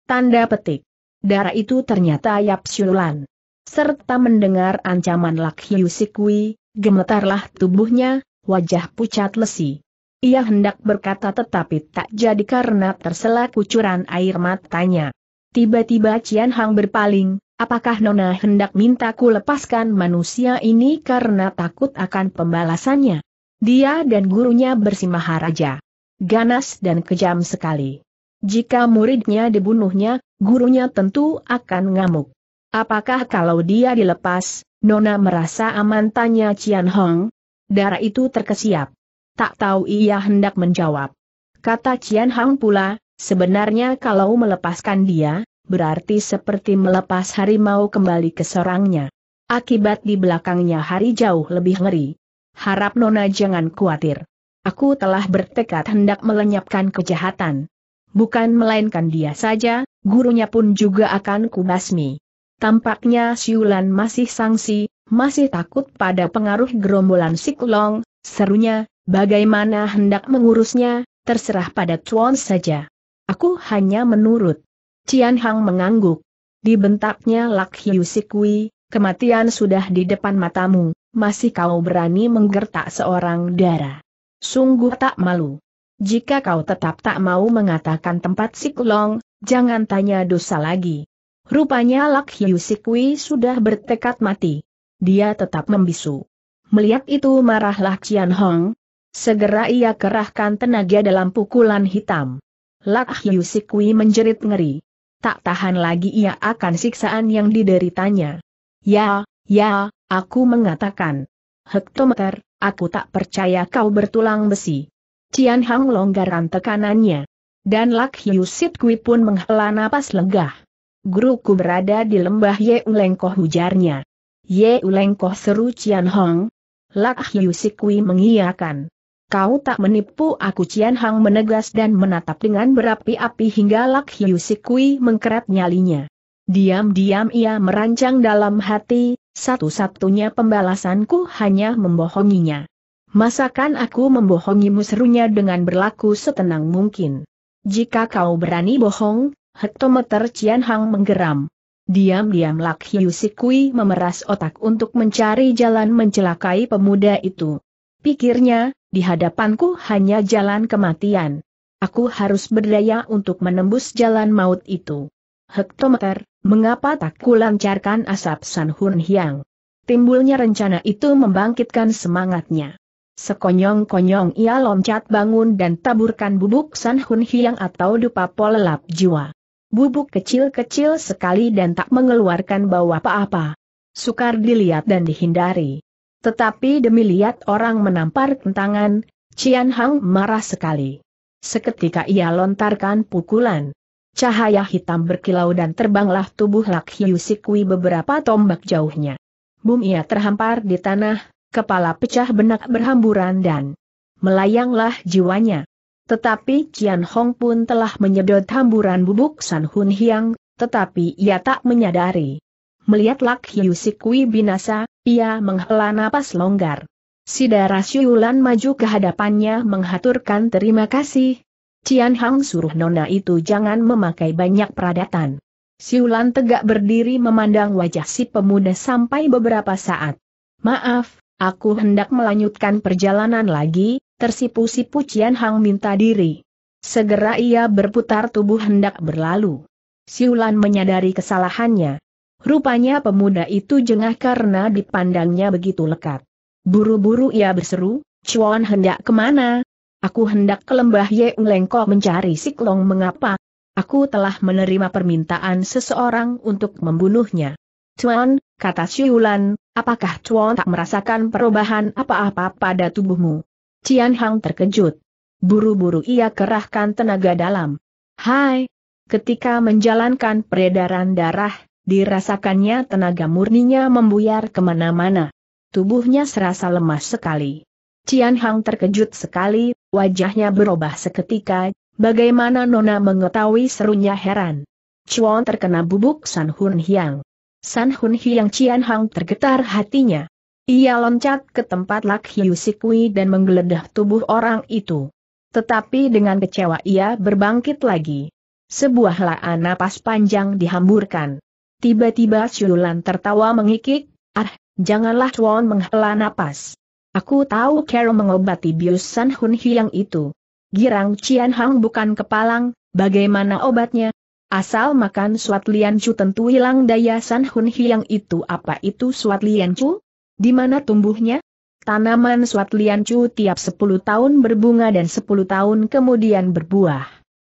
Tanda petik. Darah itu ternyata Yap Siulan. Serta mendengar ancaman Lak Hiu Sikwi, gemetarlah tubuhnya, wajah pucat lesi. Ia hendak berkata tetapi tak jadi karena tersela kucuran air matanya. Tiba-tiba Cian Hang berpaling, Apakah Nona hendak mintaku lepaskan manusia ini karena takut akan pembalasannya? Dia dan gurunya bersimaharaja. Ganas dan kejam sekali. Jika muridnya dibunuhnya, gurunya tentu akan ngamuk. Apakah kalau dia dilepas, Nona merasa aman tanya Cian Hong? Darah itu terkesiap. Tak tahu ia hendak menjawab. Kata Cian Hong pula, sebenarnya kalau melepaskan dia, berarti seperti melepas harimau kembali ke sorangnya. Akibat di belakangnya hari jauh lebih ngeri. Harap Nona jangan khawatir. Aku telah bertekad hendak melenyapkan kejahatan. Bukan melainkan dia saja, gurunya pun juga akan kubasmi. Tampaknya Siulan masih sangsi, masih takut pada pengaruh gerombolan Siklong, serunya, bagaimana hendak mengurusnya, terserah pada Tuan saja. Aku hanya menurut. Cian Hang mengangguk. Dibentaknya Lak Hiu Sikwi, kematian sudah di depan matamu, masih kau berani menggertak seorang darah. Sungguh tak malu. Jika kau tetap tak mau mengatakan tempat Siklong, jangan tanya dosa lagi. Rupanya Lak Hiu Sikwi sudah bertekad mati. Dia tetap membisu. Melihat itu marahlah Cian Hong. Segera ia kerahkan tenaga dalam pukulan hitam. Lak Hiu Sikwi menjerit ngeri. Tak tahan lagi ia akan siksaan yang dideritanya. Ya, ya, aku mengatakan. Hektometer, aku tak percaya kau bertulang besi. Cian Hang longgaran tekanannya. Dan Lak Hiu Sit Kui pun menghela napas lega. Guruku berada di lembah Ye Ulengkoh hujarnya. Ye Ulengkoh seru Cian Hong. Lak Hiu Sit Kui mengiyakan. Kau tak menipu aku Cian Hang menegas dan menatap dengan berapi-api hingga Lak Hiu Sit Kui mengkeret nyalinya. Diam-diam ia merancang dalam hati, satu-satunya pembalasanku hanya membohonginya. Masakan aku membohongimu serunya dengan berlaku setenang mungkin. Jika kau berani bohong, hektometer Cian Hang menggeram. Diam-diam Lak Hiu Sikui memeras otak untuk mencari jalan mencelakai pemuda itu. Pikirnya, di hadapanku hanya jalan kematian. Aku harus berdaya untuk menembus jalan maut itu. Hektometer, mengapa tak kulancarkan asap San Hun Hiang? Timbulnya rencana itu membangkitkan semangatnya. Sekonyong-konyong ia loncat bangun dan taburkan bubuk San Hun Hiang atau dupa polelap jiwa. Bubuk kecil-kecil sekali dan tak mengeluarkan bau apa-apa. Sukar dilihat dan dihindari. Tetapi demi lihat orang menampar kentangan, Cian Hang marah sekali. Seketika ia lontarkan pukulan. Cahaya hitam berkilau dan terbanglah tubuh Lak Hiu beberapa tombak jauhnya. Bum ia terhampar di tanah, kepala pecah benak berhamburan dan melayanglah jiwanya. Tetapi Cian Hong pun telah menyedot hamburan bubuk San Hun Hiang, tetapi ia tak menyadari. Melihat Lak Hiu Sikwi binasa, ia menghela napas longgar. Si darah Syulan maju ke hadapannya menghaturkan terima kasih. Cian Hang suruh nona itu jangan memakai banyak peradatan. Siulan tegak berdiri memandang wajah si pemuda sampai beberapa saat. Maaf, Aku hendak melanjutkan perjalanan lagi, tersipu-sipu Cian Hang minta diri. Segera ia berputar tubuh hendak berlalu. Siulan menyadari kesalahannya. Rupanya pemuda itu jengah karena dipandangnya begitu lekat. Buru-buru ia berseru, Chuan hendak ke mana? Aku hendak ke lembah Ye Lengko mencari Siklong mengapa? Aku telah menerima permintaan seseorang untuk membunuhnya. Tuan, kata Syulan, apakah Tuan tak merasakan perubahan apa-apa pada tubuhmu? Cian Hang terkejut. Buru-buru ia kerahkan tenaga dalam. Hai! Ketika menjalankan peredaran darah, dirasakannya tenaga murninya membuyar ke mana-mana. Tubuhnya serasa lemas sekali. Cian Hang terkejut sekali, wajahnya berubah seketika, bagaimana Nona mengetahui serunya heran. Chuan terkena bubuk San Hun Hiang. San Hun Hiang Cian Hang tergetar hatinya. Ia loncat ke tempat Lak Hiu Sikwi dan menggeledah tubuh orang itu. Tetapi dengan kecewa ia berbangkit lagi. Sebuah laan napas panjang dihamburkan. Tiba-tiba Syulan tertawa mengikik, ah, janganlah Chuan menghela napas. Aku tahu cara mengobati bius San Hun Hiang itu. Girang Cian Hang bukan kepalang, bagaimana obatnya? Asal makan suat lian cu tentu hilang daya San Hun Hiang itu apa itu suat lian cu? Di mana tumbuhnya? Tanaman suat lian cu tiap 10 tahun berbunga dan 10 tahun kemudian berbuah.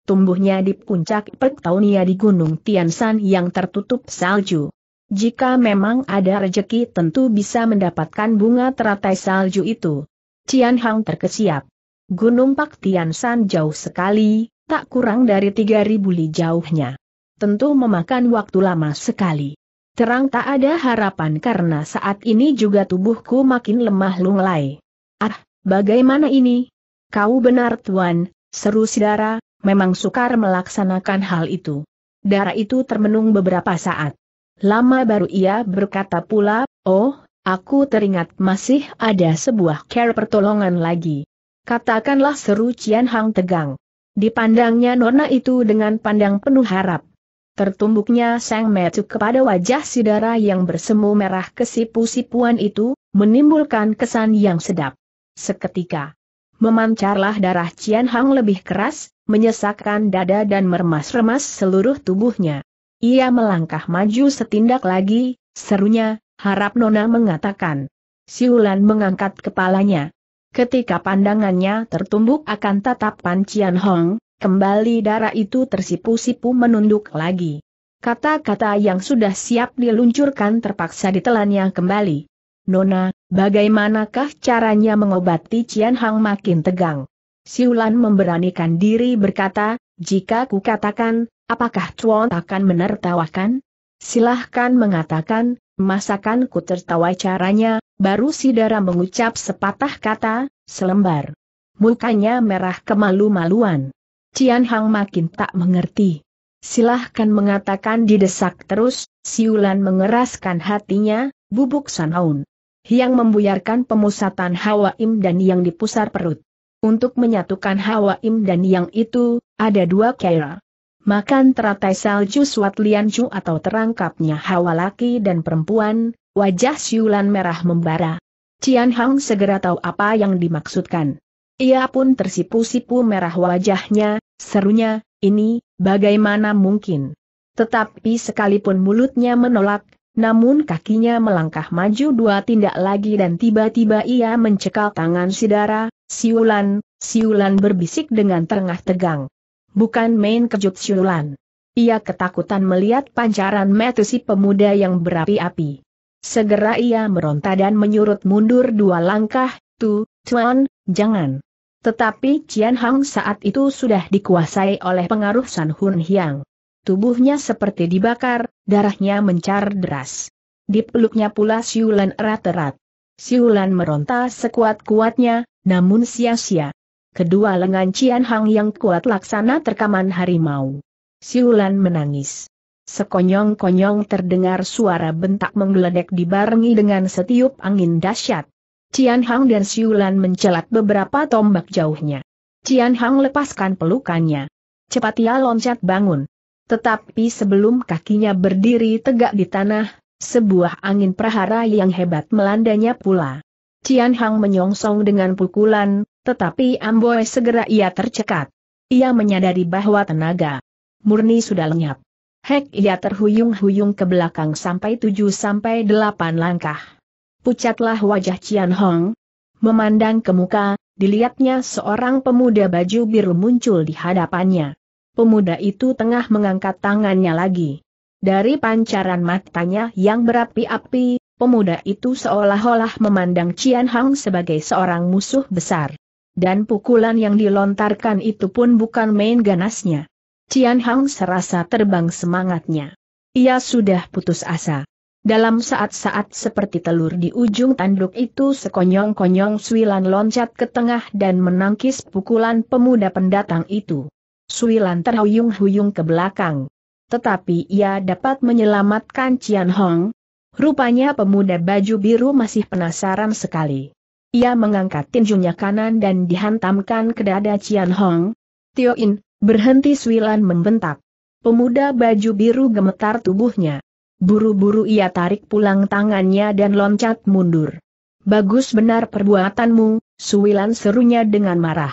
Tumbuhnya di puncak Pektonia di Gunung Tiansan yang tertutup salju. Jika memang ada rejeki tentu bisa mendapatkan bunga teratai salju itu. Cian Hang terkesiap. Gunung Pak Tiansan jauh sekali, tak kurang dari 3000 li jauhnya. Tentu memakan waktu lama sekali. Terang tak ada harapan karena saat ini juga tubuhku makin lemah lunglai. Ah, bagaimana ini? Kau benar tuan, seru Sidara, memang sukar melaksanakan hal itu. Darah itu termenung beberapa saat. Lama baru ia berkata pula, oh, aku teringat masih ada sebuah care pertolongan lagi. Katakanlah seru Cian Hang tegang. Dipandangnya nona itu dengan pandang penuh harap. Tertumbuknya Sang Metu kepada wajah Sidara yang bersemu merah kesipu-sipuan itu, menimbulkan kesan yang sedap. Seketika, memancarlah darah Cian Hang lebih keras, menyesakkan dada dan meremas-remas seluruh tubuhnya. ia melangkah maju setindak lagi, serunya, harap Nona mengatakan. Siulan mengangkat kepalanya. Ketika pandangannya tertumbuk akan tatapan Cian Hong, kembali darah itu tersipu-sipu menunduk lagi. Kata-kata yang sudah siap diluncurkan terpaksa ditelannya kembali. Nona, bagaimanakah caranya mengobati Cian Hong makin tegang? Siulan memberanikan diri berkata, jika ku katakan, apakah Chuan akan menertawakan? Silahkan mengatakan, masakan ku tertawa caranya, baru si Dara mengucap sepatah kata, selembar. Mukanya merah kemalu-maluan. Cian Hang makin tak mengerti. Silahkan mengatakan didesak terus, Siulan mengeraskan hatinya, bubuk Sanaun. Yang membuyarkan pemusatan Hawa Im dan yang dipusar perut. Untuk menyatukan Hawa Im dan yang itu, ada dua cara. Makan teratai salju suat liancu atau terangkapnya hawa laki dan perempuan, wajah siulan merah membara. Cian Hang segera tahu apa yang dimaksudkan. Ia pun tersipu-sipu merah wajahnya, serunya, ini, bagaimana mungkin? Tetapi sekalipun mulutnya menolak, namun kakinya melangkah maju dua tindak lagi dan tiba-tiba ia mencekal tangan Sidara, Siulan, Siulan berbisik dengan tengah tegang. Bukan main kejut Siulan. Ia ketakutan melihat pancaran mata si pemuda yang berapi-api. Segera ia meronta dan menyurut mundur dua langkah, tu, tuan, jangan. Tetapi Cian Hang saat itu sudah dikuasai oleh pengaruh San Hun Hyang. Tubuhnya seperti dibakar, darahnya mencar deras. Dipeluknya pula Siulan erat-erat. Siulan meronta sekuat-kuatnya, namun sia-sia. Kedua lengan Cian Hang yang kuat laksana terkaman harimau. Siulan menangis. Sekonyong-konyong terdengar suara bentak menggeledek dibarengi dengan setiup angin dahsyat. Cian Hang dan Siulan mencelat beberapa tombak jauhnya. Cian Hang lepaskan pelukannya. Cepat ia loncat bangun. Tetapi sebelum kakinya berdiri tegak di tanah, sebuah angin prahara yang hebat melandanya pula. Cian Hang menyongsong dengan pukulan, tetapi Amboy segera ia tercekat. Ia menyadari bahwa tenaga murni sudah lenyap. Hek ia terhuyung-huyung ke belakang sampai tujuh sampai delapan langkah. Pucatlah wajah Cian Hong. Memandang ke muka, dilihatnya seorang pemuda baju biru muncul di hadapannya. Pemuda itu tengah mengangkat tangannya lagi. Dari pancaran matanya yang berapi-api, pemuda itu seolah-olah memandang Cian Hang sebagai seorang musuh besar. Dan pukulan yang dilontarkan itu pun bukan main ganasnya. Cian Hang serasa terbang semangatnya. Ia sudah putus asa. Dalam saat-saat seperti telur di ujung tanduk itu sekonyong-konyong Suilan loncat ke tengah dan menangkis pukulan pemuda pendatang itu. Suilan terhuyung-huyung ke belakang. Tetapi ia dapat menyelamatkan Cian Hong, Rupanya pemuda baju biru masih penasaran sekali. Ia mengangkat tinjunya kanan dan dihantamkan ke dada Cian Hong. Tio In, berhenti Swilan membentak. Pemuda baju biru gemetar tubuhnya. Buru-buru ia tarik pulang tangannya dan loncat mundur. Bagus benar perbuatanmu, Suwilan serunya dengan marah.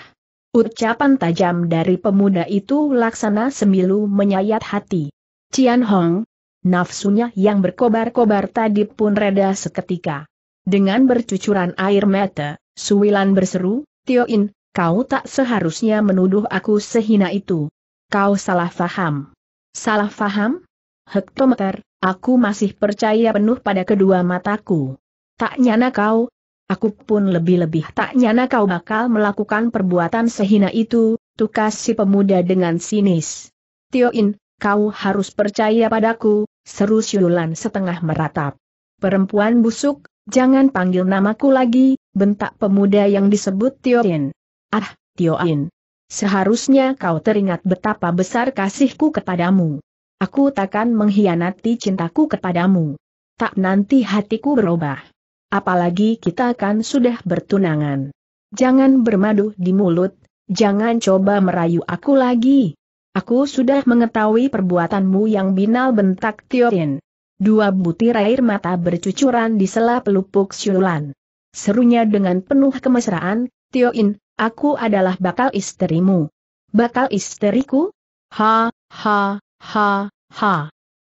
Ucapan tajam dari pemuda itu laksana semilu menyayat hati. Cian Hong, nafsunya yang berkobar-kobar tadi pun reda seketika. Dengan bercucuran air mata, Suwilan berseru, Tio In, kau tak seharusnya menuduh aku sehina itu. Kau salah faham. Salah faham? Hektometer, aku masih percaya penuh pada kedua mataku. Tak nyana kau, aku pun lebih-lebih tak nyana kau bakal melakukan perbuatan sehina itu, tukas si pemuda dengan sinis. Tio In, kau harus percaya padaku, seru Syulan setengah meratap. Perempuan busuk, jangan panggil namaku lagi, bentak pemuda yang disebut Tioin. Ah, Tioin. Seharusnya kau teringat betapa besar kasihku kepadamu. Aku takkan mengkhianati cintaku kepadamu. Tak nanti hatiku berubah. Apalagi kita kan sudah bertunangan. Jangan bermadu di mulut, jangan coba merayu aku lagi. Aku sudah mengetahui perbuatanmu yang binal bentak Tioin. Dua butir air mata bercucuran di sela pelupuk Syulan. Serunya dengan penuh kemesraan, Tioin, aku adalah bakal istrimu. Bakal istriku? Ha, ha, ha, ha.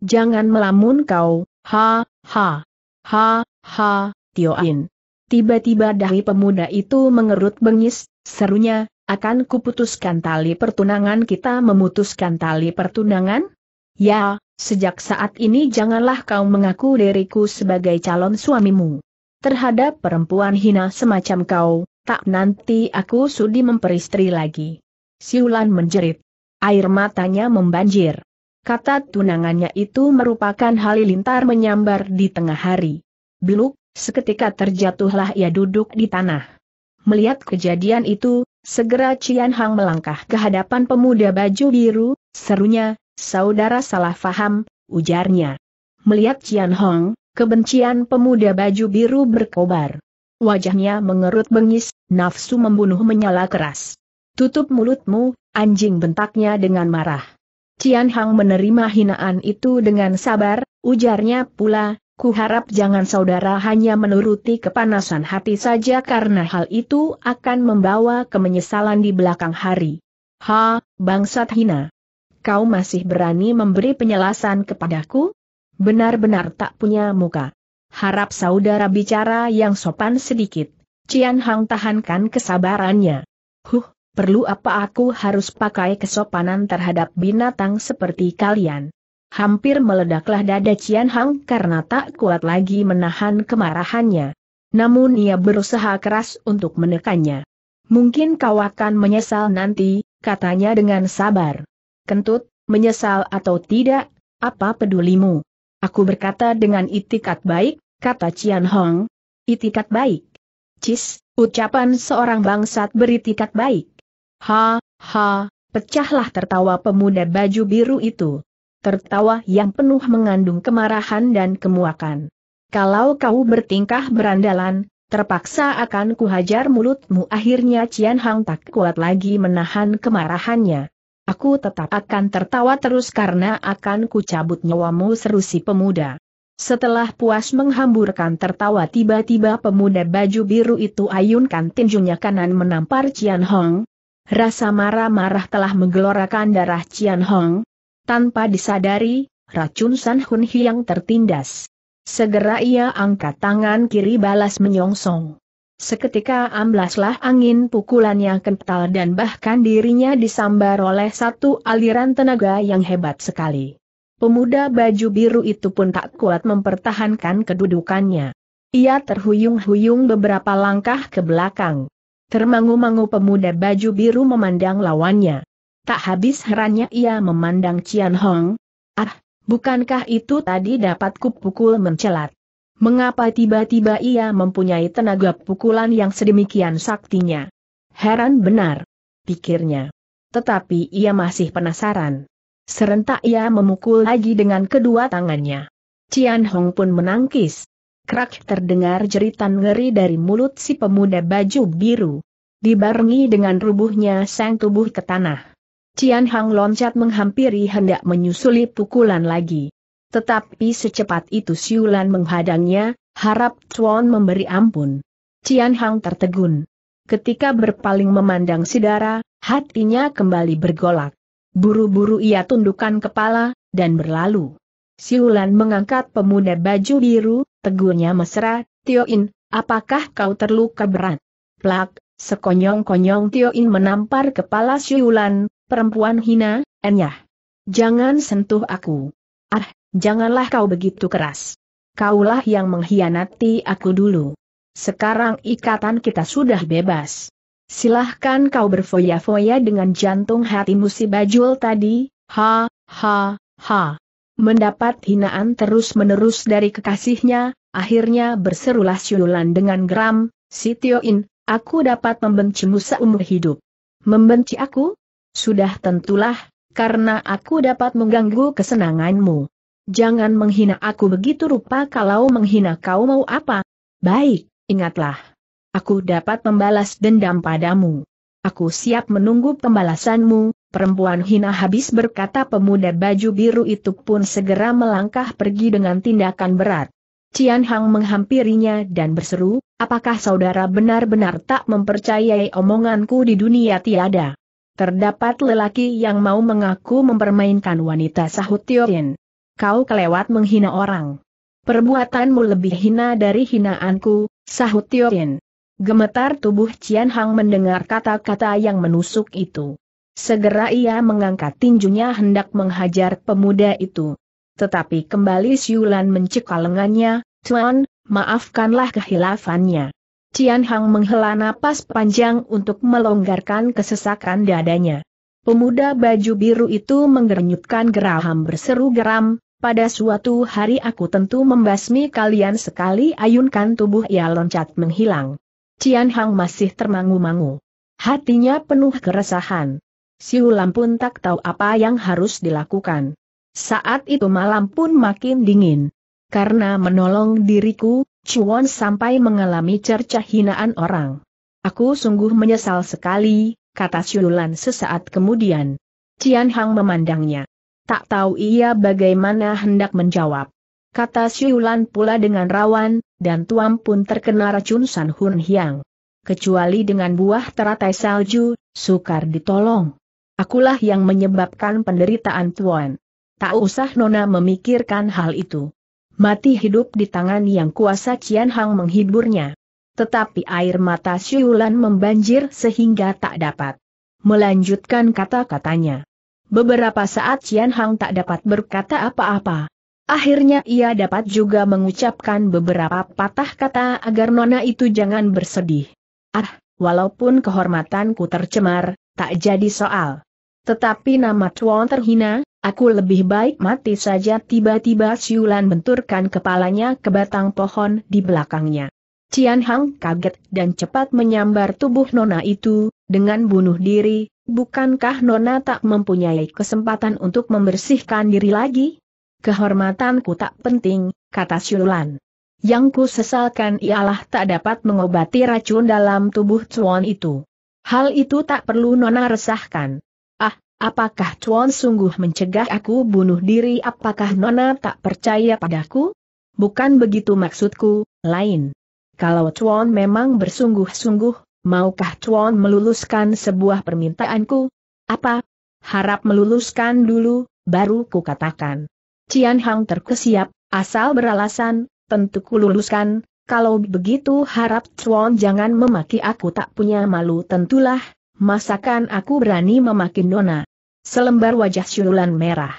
Jangan melamun kau, ha, ha, ha, ha, Tio In. Tiba-tiba dahi pemuda itu mengerut bengis, serunya, akan kuputuskan tali pertunangan kita memutuskan tali pertunangan? Ya, sejak saat ini janganlah kau mengaku diriku sebagai calon suamimu. Terhadap perempuan hina semacam kau, tak nanti aku sudi memperistri lagi. Siulan menjerit. Air matanya membanjir. Kata tunangannya itu merupakan halilintar menyambar di tengah hari. Beluk, seketika terjatuhlah ia duduk di tanah. Melihat kejadian itu, segera Cian Hang melangkah ke hadapan pemuda baju biru, serunya, saudara salah faham, ujarnya. Melihat Cian Hong, kebencian pemuda baju biru berkobar. Wajahnya mengerut bengis, nafsu membunuh menyala keras. Tutup mulutmu, anjing bentaknya dengan marah. Cian Hang menerima hinaan itu dengan sabar, ujarnya pula, ku harap jangan saudara hanya menuruti kepanasan hati saja karena hal itu akan membawa kemenyesalan di belakang hari. Ha, bangsat hina. Kau masih berani memberi penjelasan kepadaku? Benar-benar tak punya muka. Harap saudara bicara yang sopan sedikit. Cian Hang tahankan kesabarannya. Huh, perlu apa aku harus pakai kesopanan terhadap binatang seperti kalian? Hampir meledaklah dada Cian Hang karena tak kuat lagi menahan kemarahannya. Namun ia berusaha keras untuk menekannya. Mungkin kau akan menyesal nanti, katanya dengan sabar. Kentut, menyesal atau tidak, apa pedulimu? Aku berkata dengan itikat baik, kata Cian Hong. Itikat baik. Cis, ucapan seorang bangsat beritikat baik. Ha, ha, pecahlah tertawa pemuda baju biru itu. Tertawa yang penuh mengandung kemarahan dan kemuakan. Kalau kau bertingkah berandalan, terpaksa akan kuhajar mulutmu akhirnya Cian Hang tak kuat lagi menahan kemarahannya. Aku tetap akan tertawa terus karena akan kucabut nyawamu seru si pemuda. Setelah puas menghamburkan tertawa tiba-tiba pemuda baju biru itu ayunkan tinjunya kanan menampar Cian Hong, Rasa marah-marah telah menggelorakan darah Cian Hong. Tanpa disadari, racun San Hun Hiang tertindas. Segera ia angkat tangan kiri balas menyongsong. Seketika amblaslah angin pukulan yang kental dan bahkan dirinya disambar oleh satu aliran tenaga yang hebat sekali. Pemuda baju biru itu pun tak kuat mempertahankan kedudukannya. Ia terhuyung-huyung beberapa langkah ke belakang. Termangu-mangu pemuda baju biru memandang lawannya. Tak habis herannya ia memandang Cian Hong. Ah, bukankah itu tadi dapat kupukul mencelat? Mengapa tiba-tiba ia mempunyai tenaga pukulan yang sedemikian saktinya? Heran benar, pikirnya. Tetapi ia masih penasaran. Serentak ia memukul lagi dengan kedua tangannya. Cian Hong pun menangkis. Krak terdengar jeritan ngeri dari mulut si pemuda baju biru. Dibarengi dengan rubuhnya sang tubuh ke tanah. Cian Hang loncat menghampiri hendak menyusuli pukulan lagi. Tetapi secepat itu siulan menghadangnya, harap Chuan memberi ampun. Cian Hang tertegun. Ketika berpaling memandang Sidara, hatinya kembali bergolak. Buru-buru ia tundukkan kepala, dan berlalu. Siulan mengangkat pemuda baju biru, tegurnya mesra, Tioin, apakah kau terluka berat? Plak, sekonyong-konyong Tioin menampar kepala Siulan, perempuan hina, enyah. Jangan sentuh aku. Ah, janganlah kau begitu keras. Kaulah yang mengkhianati aku dulu. Sekarang ikatan kita sudah bebas. Silahkan kau berfoya-foya dengan jantung hatimu si bajul tadi, ha, ha, ha. Mendapat hinaan terus-menerus dari kekasihnya, akhirnya berserulah Syulan dengan geram, Si Tioin, aku dapat membencimu seumur hidup. Membenci aku? Sudah tentulah, karena aku dapat mengganggu kesenanganmu. Jangan menghina aku begitu rupa kalau menghina kau mau apa? Baik, ingatlah. Aku dapat membalas dendam padamu. Aku siap menunggu pembalasanmu, Perempuan hina habis berkata pemuda baju biru itu pun segera melangkah pergi dengan tindakan berat. Cian Hang menghampirinya dan berseru, apakah saudara benar-benar tak mempercayai omonganku di dunia tiada? Terdapat lelaki yang mau mengaku mempermainkan wanita sahut Tioin. kau kelewat menghina orang. Perbuatanmu lebih hina dari hinaanku, sahut Tioin. Gemetar tubuh Cian Hang mendengar kata-kata yang menusuk itu. Segera ia mengangkat tinjunya hendak menghajar pemuda itu. Tetapi kembali Siulan mencekal lengannya, Tuan, maafkanlah kehilafannya. Cian Hang menghela napas panjang untuk melonggarkan kesesakan dadanya. Pemuda baju biru itu menggernyutkan geraham berseru geram, pada suatu hari aku tentu membasmi kalian sekali ayunkan tubuh ia loncat menghilang. Cian Hang masih termangu-mangu. Hatinya penuh keresahan. Siulam pun tak tahu apa yang harus dilakukan. Saat itu malam pun makin dingin. Karena menolong diriku, Chuan sampai mengalami cerca hinaan orang. Aku sungguh menyesal sekali, kata Siulan sesaat kemudian. Cian Hang memandangnya. Tak tahu ia bagaimana hendak menjawab. Kata Siulan pula dengan rawan, dan Tuam pun terkena racun San Hun Hiang. Kecuali dengan buah teratai salju, sukar ditolong. Akulah yang menyebabkan penderitaan Tuan. Tak usah Nona memikirkan hal itu. Mati hidup di tangan yang kuasa Cian Hang menghiburnya. Tetapi air mata Siulan membanjir sehingga tak dapat melanjutkan kata-katanya. Beberapa saat Cian Hang tak dapat berkata apa-apa. Akhirnya ia dapat juga mengucapkan beberapa patah kata agar nona itu jangan bersedih. Ah, walaupun kehormatanku tercemar, tak jadi soal. Tetapi nama Tuan terhina, aku lebih baik mati saja tiba-tiba Siulan benturkan kepalanya ke batang pohon di belakangnya. Cian Hang kaget dan cepat menyambar tubuh nona itu, dengan bunuh diri, Bukankah Nona tak mempunyai kesempatan untuk membersihkan diri lagi? Kehormatanku tak penting, kata Syulan. Yang ku sesalkan ialah tak dapat mengobati racun dalam tubuh Chuan itu. Hal itu tak perlu Nona resahkan. Ah, apakah Chuan sungguh mencegah aku bunuh diri apakah Nona tak percaya padaku? Bukan begitu maksudku, lain. Kalau Chuan memang bersungguh-sungguh, Maukah Tuan meluluskan sebuah permintaanku? Apa? Harap meluluskan dulu, baru ku katakan. Cian Hang terkesiap, asal beralasan, tentu ku luluskan, kalau begitu harap Tuan jangan memaki aku tak punya malu tentulah, masakan aku berani memaki Nona. Selembar wajah Syulan merah.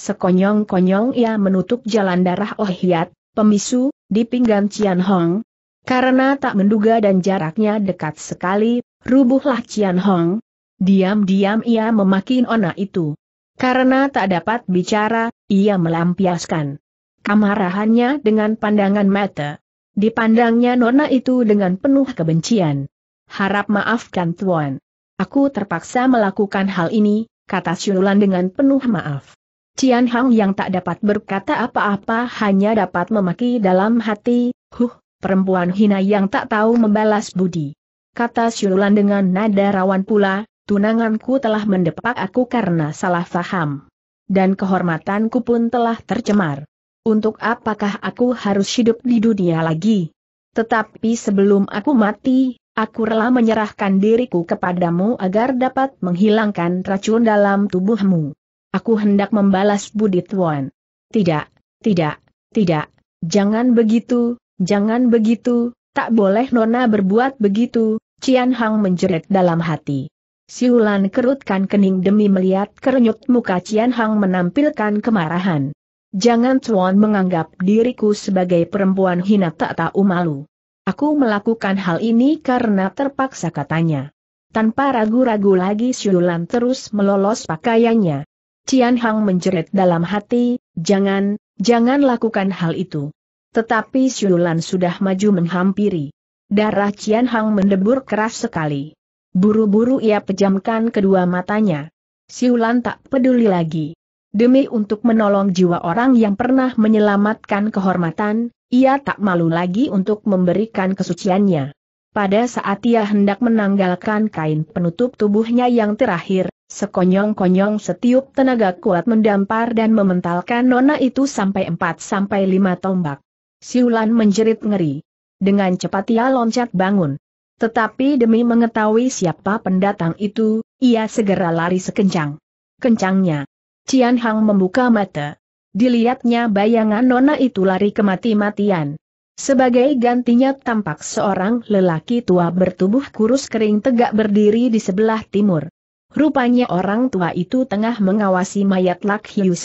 Sekonyong-konyong ia menutup jalan darah Oh Hiat, pemisu, di pinggang Cian Hong, karena tak menduga dan jaraknya dekat sekali, rubuhlah Cian Hong. Diam-diam ia memakin Ona itu. Karena tak dapat bicara, ia melampiaskan kemarahannya dengan pandangan mata. Dipandangnya Nona itu dengan penuh kebencian. Harap maafkan Tuan. Aku terpaksa melakukan hal ini, kata Syulan dengan penuh maaf. Cian Hang yang tak dapat berkata apa-apa hanya dapat memaki dalam hati, huh, perempuan hina yang tak tahu membalas budi. Kata Syulan dengan nada rawan pula, tunanganku telah mendepak aku karena salah faham. Dan kehormatanku pun telah tercemar. Untuk apakah aku harus hidup di dunia lagi? Tetapi sebelum aku mati, aku rela menyerahkan diriku kepadamu agar dapat menghilangkan racun dalam tubuhmu. Aku hendak membalas budi Tuan. Tidak, tidak, tidak, jangan begitu, Jangan begitu, tak boleh Nona berbuat begitu, Cian Hang menjerit dalam hati. Siulan kerutkan kening demi melihat kerenyut muka Cian Hang menampilkan kemarahan. Jangan Tuan menganggap diriku sebagai perempuan hina tak tahu malu. Aku melakukan hal ini karena terpaksa katanya. Tanpa ragu-ragu lagi Siulan terus melolos pakaiannya. Cian Hang menjerit dalam hati, jangan, jangan lakukan hal itu. Tetapi Syulan sudah maju menghampiri. Darah Cian Hang mendebur keras sekali. Buru-buru ia pejamkan kedua matanya. Siulan tak peduli lagi. Demi untuk menolong jiwa orang yang pernah menyelamatkan kehormatan, ia tak malu lagi untuk memberikan kesuciannya. Pada saat ia hendak menanggalkan kain penutup tubuhnya yang terakhir, sekonyong-konyong setiup tenaga kuat mendampar dan mementalkan nona itu sampai 4 sampai 5 tombak. Siulan menjerit ngeri. Dengan cepat ia loncat bangun. Tetapi demi mengetahui siapa pendatang itu, ia segera lari sekencang. Kencangnya. Cian Hang membuka mata. Dilihatnya bayangan nona itu lari kemati-matian. Sebagai gantinya tampak seorang lelaki tua bertubuh kurus kering tegak berdiri di sebelah timur. Rupanya orang tua itu tengah mengawasi mayat Lak Hiu.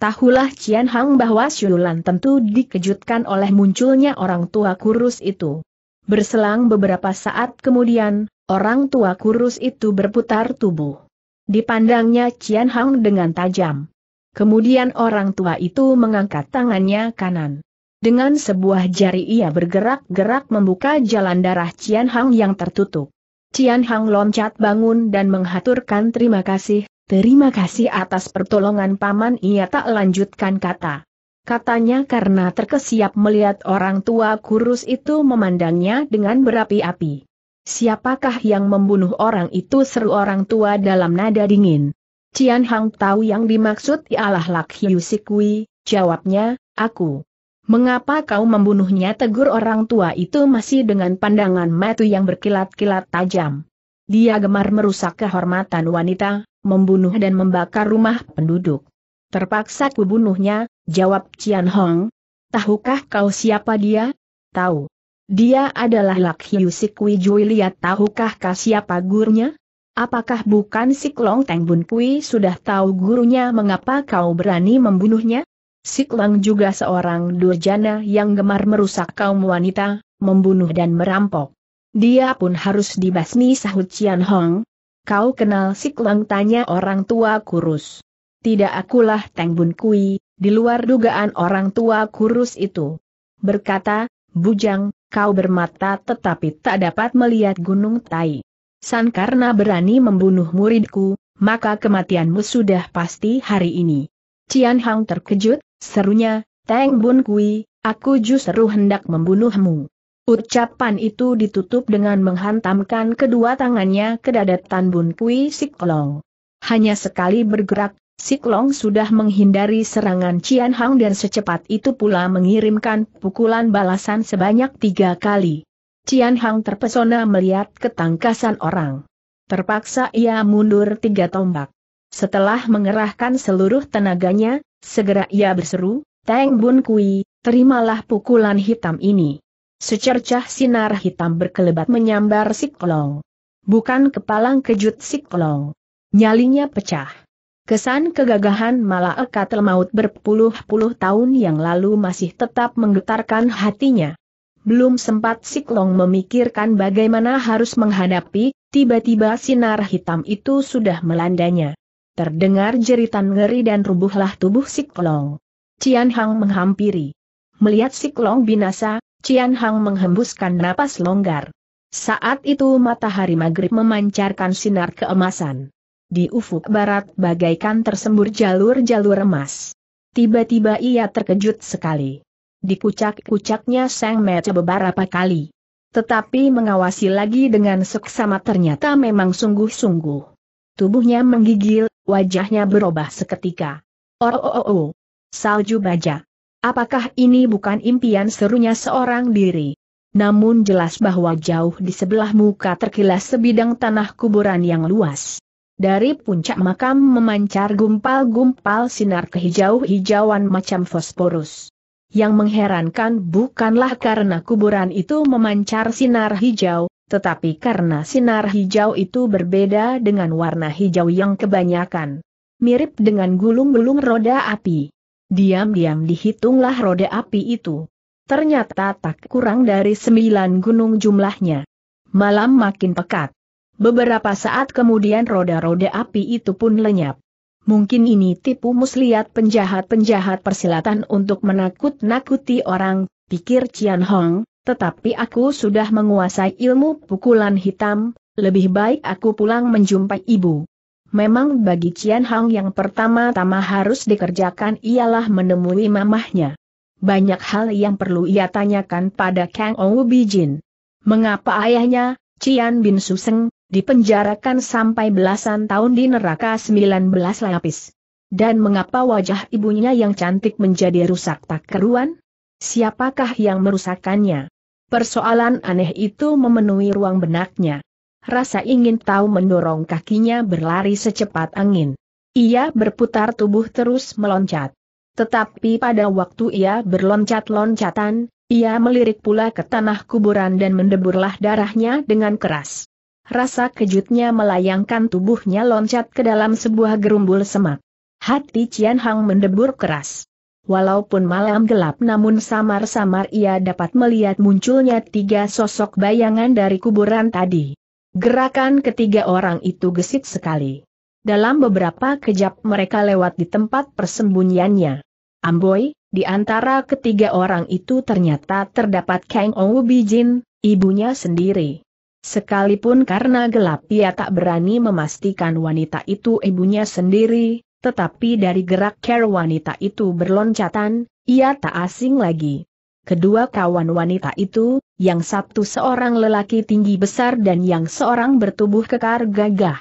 Tahulah Cian Hang bahwa Syulan tentu dikejutkan oleh munculnya orang tua kurus itu. Berselang beberapa saat kemudian, orang tua kurus itu berputar tubuh. Dipandangnya Cian Hang dengan tajam. Kemudian orang tua itu mengangkat tangannya kanan. Dengan sebuah jari ia bergerak-gerak membuka jalan darah Cian Hang yang tertutup. Cian Hang loncat bangun dan menghaturkan terima kasih, terima kasih atas pertolongan paman ia tak lanjutkan kata. Katanya karena terkesiap melihat orang tua kurus itu memandangnya dengan berapi-api. Siapakah yang membunuh orang itu seru orang tua dalam nada dingin. Cian Hang tahu yang dimaksud ialah Lak Hiu Sikwi, jawabnya, aku. Mengapa kau membunuhnya tegur orang tua itu masih dengan pandangan mata yang berkilat-kilat tajam. Dia gemar merusak kehormatan wanita, membunuh dan membakar rumah penduduk. Terpaksa kubunuhnya, jawab Cian Hong. Tahukah kau siapa dia? Tahu. Dia adalah Lak Hiu Sikwi Jui lihat tahukah kau siapa gurunya? Apakah bukan Siklong Teng Bun Kui sudah tahu gurunya mengapa kau berani membunuhnya? Siklang juga seorang durjana yang gemar merusak kaum wanita, membunuh dan merampok. Dia pun harus dibasmi sahut Cian Hong. Kau kenal Siklang tanya orang tua kurus. Tidak akulah Teng Bun Kui, di luar dugaan orang tua kurus itu. Berkata, Bujang, kau bermata tetapi tak dapat melihat gunung Tai. San karena berani membunuh muridku, maka kematianmu sudah pasti hari ini. Cian Hang terkejut, serunya, Teng Bun Kui, aku justru hendak membunuhmu. Ucapan itu ditutup dengan menghantamkan kedua tangannya ke dada Tan Bun Kui Siklong. Hanya sekali bergerak, Siklong sudah menghindari serangan Cian Hang dan secepat itu pula mengirimkan pukulan balasan sebanyak tiga kali. Cian Hang terpesona melihat ketangkasan orang. Terpaksa ia mundur tiga tombak. Setelah mengerahkan seluruh tenaganya, segera ia berseru, Teng Bun Kui, terimalah pukulan hitam ini. Secercah sinar hitam berkelebat menyambar Siklong. Bukan kepalang kejut Siklong. Nyalinya pecah. Kesan kegagahan malaikat maut berpuluh-puluh tahun yang lalu masih tetap menggetarkan hatinya. Belum sempat Siklong memikirkan bagaimana harus menghadapi, tiba-tiba sinar hitam itu sudah melandanya. Terdengar jeritan ngeri dan rubuhlah tubuh Siklong. Cian Hang menghampiri. Melihat Siklong binasa, Cian Hang menghembuskan napas longgar. Saat itu matahari maghrib memancarkan sinar keemasan. Di ufuk barat bagaikan tersembur jalur-jalur emas. Tiba-tiba ia terkejut sekali. Dikucak-kucaknya sang mata beberapa kali. Tetapi mengawasi lagi dengan seksama ternyata memang sungguh-sungguh. Tubuhnya menggigil, wajahnya berubah seketika. Oh oh oh oh. Salju baja. Apakah ini bukan impian serunya seorang diri? Namun jelas bahwa jauh di sebelah muka terkilas sebidang tanah kuburan yang luas. Dari puncak makam memancar gumpal-gumpal sinar kehijau-hijauan macam fosforus. Yang mengherankan bukanlah karena kuburan itu memancar sinar hijau, tetapi karena sinar hijau itu berbeda dengan warna hijau yang kebanyakan. Mirip dengan gulung-gulung roda api. Diam-diam dihitunglah roda api itu. Ternyata tak kurang dari sembilan gunung jumlahnya. Malam makin pekat. Beberapa saat kemudian roda-roda api itu pun lenyap. Mungkin ini tipu muslihat penjahat-penjahat persilatan untuk menakut-nakuti orang, pikir Cian Hong, tetapi aku sudah menguasai ilmu pukulan hitam, lebih baik aku pulang menjumpai ibu. Memang bagi Cian Hang yang pertama-tama harus dikerjakan ialah menemui mamahnya. Banyak hal yang perlu ia tanyakan pada Kang Ou Bijin. Mengapa ayahnya, Cian Bin Suseng, dipenjarakan sampai belasan tahun di neraka 19 lapis? Dan mengapa wajah ibunya yang cantik menjadi rusak tak keruan? Siapakah yang merusakkannya? Persoalan aneh itu memenuhi ruang benaknya. Rasa ingin tahu mendorong kakinya berlari secepat angin. Ia berputar tubuh terus meloncat. Tetapi pada waktu ia berloncat-loncatan, ia melirik pula ke tanah kuburan dan mendeburlah darahnya dengan keras. Rasa kejutnya melayangkan tubuhnya loncat ke dalam sebuah gerumbul semak. Hati Cian Hang mendebur keras. Walaupun malam gelap namun samar-samar ia dapat melihat munculnya tiga sosok bayangan dari kuburan tadi. Gerakan ketiga orang itu gesit sekali. Dalam beberapa kejap mereka lewat di tempat persembunyiannya. Amboy, di antara ketiga orang itu ternyata terdapat Kang Ou Bijin, ibunya sendiri. Sekalipun karena gelap ia tak berani memastikan wanita itu ibunya sendiri, tetapi dari gerak care wanita itu berloncatan, ia tak asing lagi. Kedua kawan wanita itu, yang satu seorang lelaki tinggi besar dan yang seorang bertubuh kekar gagah.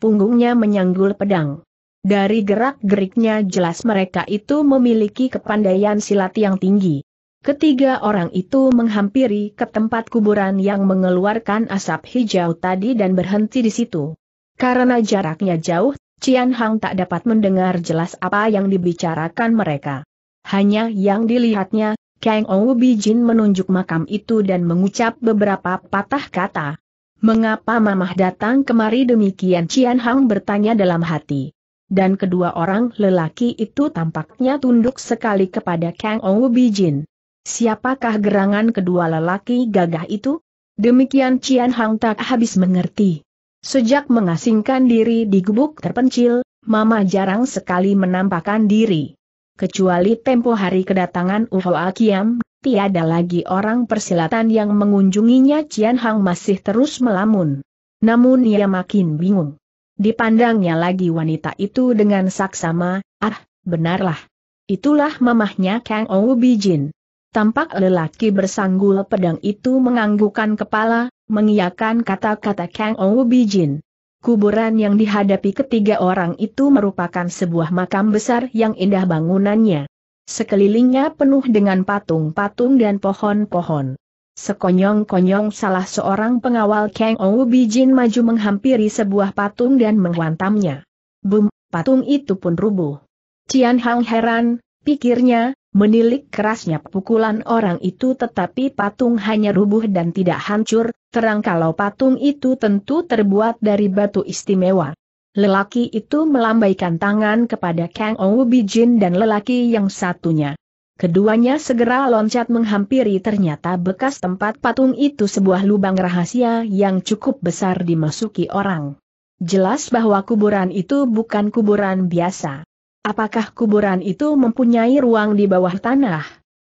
Punggungnya menyanggul pedang. Dari gerak-geriknya jelas mereka itu memiliki kepandaian silat yang tinggi. Ketiga orang itu menghampiri ke tempat kuburan yang mengeluarkan asap hijau tadi dan berhenti di situ. Karena jaraknya jauh, Cian Hang tak dapat mendengar jelas apa yang dibicarakan mereka. Hanya yang dilihatnya, Kang Ou Bijin menunjuk makam itu dan mengucap beberapa patah kata. Mengapa mamah datang kemari demikian Cian Hang bertanya dalam hati dan kedua orang lelaki itu tampaknya tunduk sekali kepada Kang Ou Bijin. Siapakah gerangan kedua lelaki gagah itu? Demikian Cian Hang tak habis mengerti. Sejak mengasingkan diri di gubuk terpencil, Mama jarang sekali menampakkan diri. Kecuali tempo hari kedatangan Uho Akiam, tiada lagi orang persilatan yang mengunjunginya Cian Hang masih terus melamun. Namun ia makin bingung. Dipandangnya lagi wanita itu dengan saksama, ah, benarlah. Itulah mamahnya Kang Ou Bijin. Tampak lelaki bersanggul pedang itu menganggukkan kepala, mengiyakan kata-kata Kang Ou Bijin. Kuburan yang dihadapi ketiga orang itu merupakan sebuah makam besar yang indah bangunannya. Sekelilingnya penuh dengan patung-patung dan pohon-pohon. Sekonyong-konyong salah seorang pengawal Kang Ou Bijin maju menghampiri sebuah patung dan menghantamnya. Bum, patung itu pun rubuh. Cian Hang heran, pikirnya, menilik kerasnya pukulan orang itu tetapi patung hanya rubuh dan tidak hancur, terang kalau patung itu tentu terbuat dari batu istimewa. Lelaki itu melambaikan tangan kepada Kang Ou Bijin dan lelaki yang satunya. Keduanya segera loncat menghampiri ternyata bekas tempat patung itu sebuah lubang rahasia yang cukup besar dimasuki orang. Jelas bahwa kuburan itu bukan kuburan biasa. Apakah kuburan itu mempunyai ruang di bawah tanah?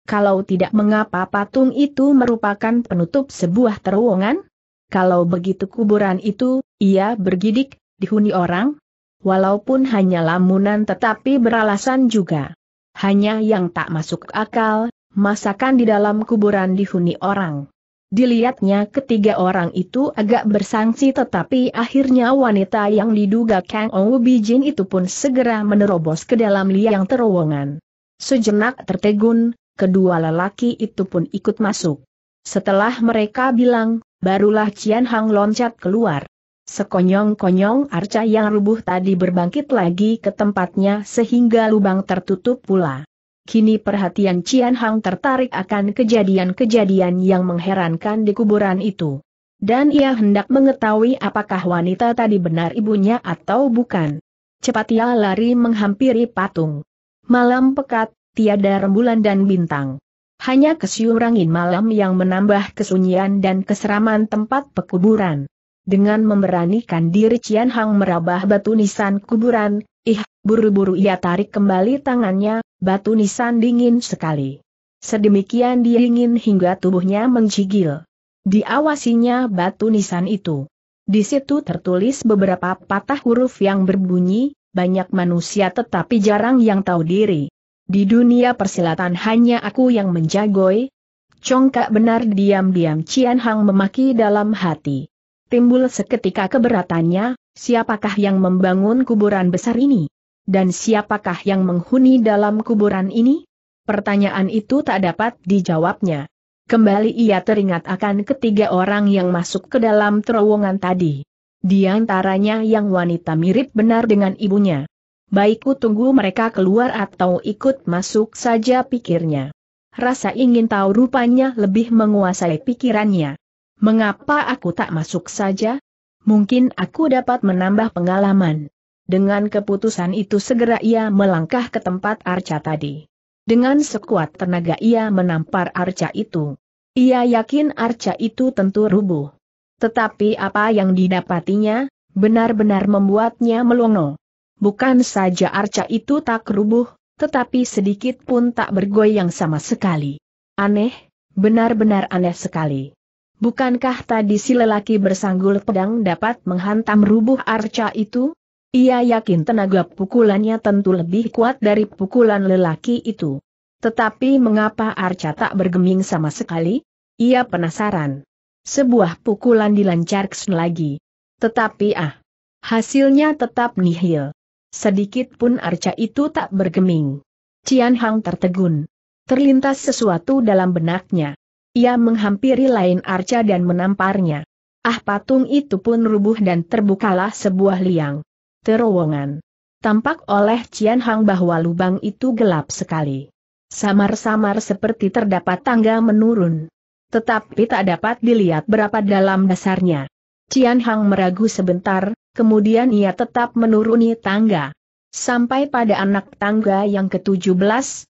Kalau tidak mengapa patung itu merupakan penutup sebuah terowongan? Kalau begitu kuburan itu, ia bergidik, dihuni orang? Walaupun hanya lamunan tetapi beralasan juga. Hanya yang tak masuk akal, masakan di dalam kuburan dihuni orang. Dilihatnya ketiga orang itu agak bersangsi tetapi akhirnya wanita yang diduga Kang Ou Bijin itu pun segera menerobos ke dalam liang terowongan. Sejenak tertegun, kedua lelaki itu pun ikut masuk. Setelah mereka bilang, barulah Cian Hang loncat keluar. Sekonyong-konyong arca yang rubuh tadi berbangkit lagi ke tempatnya sehingga lubang tertutup pula. Kini perhatian Cian Hang tertarik akan kejadian-kejadian yang mengherankan di kuburan itu. Dan ia hendak mengetahui apakah wanita tadi benar ibunya atau bukan. Cepat ia lari menghampiri patung. Malam pekat, tiada rembulan dan bintang. Hanya kesiur angin malam yang menambah kesunyian dan keseraman tempat pekuburan. Dengan memberanikan diri Cian Hang merabah batu nisan kuburan, ih, buru-buru ia tarik kembali tangannya, batu nisan dingin sekali. Sedemikian dingin hingga tubuhnya menggigil. Diawasinya batu nisan itu. Di situ tertulis beberapa patah huruf yang berbunyi, banyak manusia tetapi jarang yang tahu diri. Di dunia persilatan hanya aku yang menjagoi. Congkak benar diam-diam Cian Hang memaki dalam hati. Timbul seketika keberatannya, siapakah yang membangun kuburan besar ini? Dan siapakah yang menghuni dalam kuburan ini? Pertanyaan itu tak dapat dijawabnya. Kembali ia teringat akan ketiga orang yang masuk ke dalam terowongan tadi. Di antaranya yang wanita mirip benar dengan ibunya. Baikku tunggu mereka keluar atau ikut masuk saja pikirnya. Rasa ingin tahu rupanya lebih menguasai pikirannya. Mengapa aku tak masuk saja? Mungkin aku dapat menambah pengalaman. Dengan keputusan itu segera ia melangkah ke tempat arca tadi. Dengan sekuat tenaga ia menampar arca itu. Ia yakin arca itu tentu rubuh. Tetapi apa yang didapatinya, benar-benar membuatnya melongo. Bukan saja arca itu tak rubuh, tetapi sedikit pun tak bergoyang sama sekali. Aneh, benar-benar aneh sekali. Bukankah tadi si lelaki bersanggul pedang dapat menghantam rubuh arca itu? Ia yakin tenaga pukulannya tentu lebih kuat dari pukulan lelaki itu. Tetapi mengapa arca tak bergeming sama sekali? Ia penasaran. Sebuah pukulan dilancarkan lagi. Tetapi ah, hasilnya tetap nihil. Sedikit pun arca itu tak bergeming. Cian Hang tertegun. Terlintas sesuatu dalam benaknya. Ia menghampiri lain arca dan menamparnya. Ah patung itu pun rubuh dan terbukalah sebuah liang. Terowongan. Tampak oleh Cian Hang bahwa lubang itu gelap sekali. Samar-samar seperti terdapat tangga menurun. Tetapi tak dapat dilihat berapa dalam dasarnya. Cian Hang meragu sebentar, kemudian ia tetap menuruni tangga. Sampai pada anak tangga yang ke-17,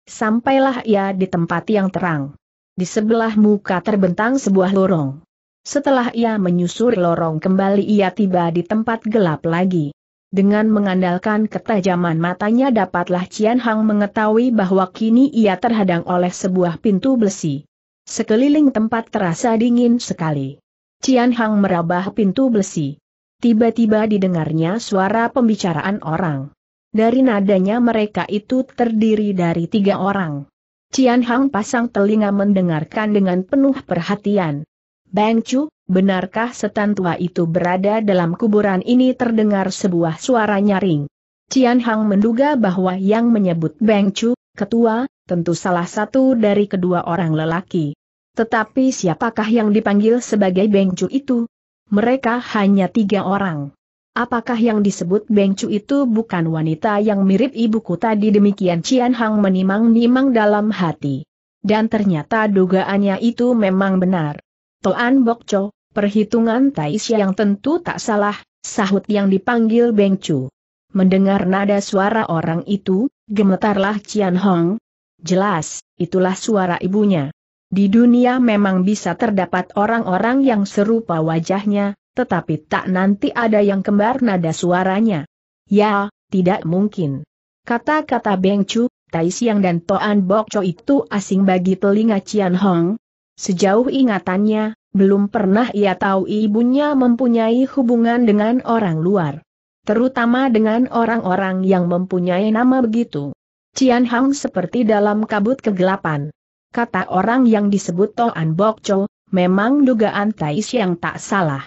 sampailah ia di tempat yang terang. Di sebelah muka terbentang sebuah lorong. Setelah ia menyusuri lorong kembali ia tiba di tempat gelap lagi. Dengan mengandalkan ketajaman matanya dapatlah Cian Hang mengetahui bahwa kini ia terhadang oleh sebuah pintu besi. Sekeliling tempat terasa dingin sekali. Cian Hang merabah pintu besi. Tiba-tiba didengarnya suara pembicaraan orang. Dari nadanya mereka itu terdiri dari tiga orang. Cian Hang pasang telinga mendengarkan dengan penuh perhatian. Bang Chu, benarkah setan tua itu berada dalam kuburan ini terdengar sebuah suara nyaring. Cian Hang menduga bahwa yang menyebut Bang Chu, ketua, tentu salah satu dari kedua orang lelaki. Tetapi siapakah yang dipanggil sebagai Bang Chu itu? Mereka hanya tiga orang. Apakah yang disebut Bengcu itu bukan wanita yang mirip ibuku tadi demikian Cian Hang menimang-nimang dalam hati. Dan ternyata dugaannya itu memang benar. Toan Bokco, perhitungan Taisya yang tentu tak salah, sahut yang dipanggil Bengcu. Mendengar nada suara orang itu, gemetarlah Cian Hong. Jelas, itulah suara ibunya. Di dunia memang bisa terdapat orang-orang yang serupa wajahnya, tetapi tak nanti ada yang kembar nada suaranya. Ya, tidak mungkin. Kata-kata Beng Chu, Tai Siang dan Toan Bok Cho itu asing bagi telinga Cian Hong. Sejauh ingatannya, belum pernah ia tahu ibunya mempunyai hubungan dengan orang luar. Terutama dengan orang-orang yang mempunyai nama begitu. Cian Hong seperti dalam kabut kegelapan. Kata orang yang disebut Toan Bokcho, memang dugaan Tais yang tak salah.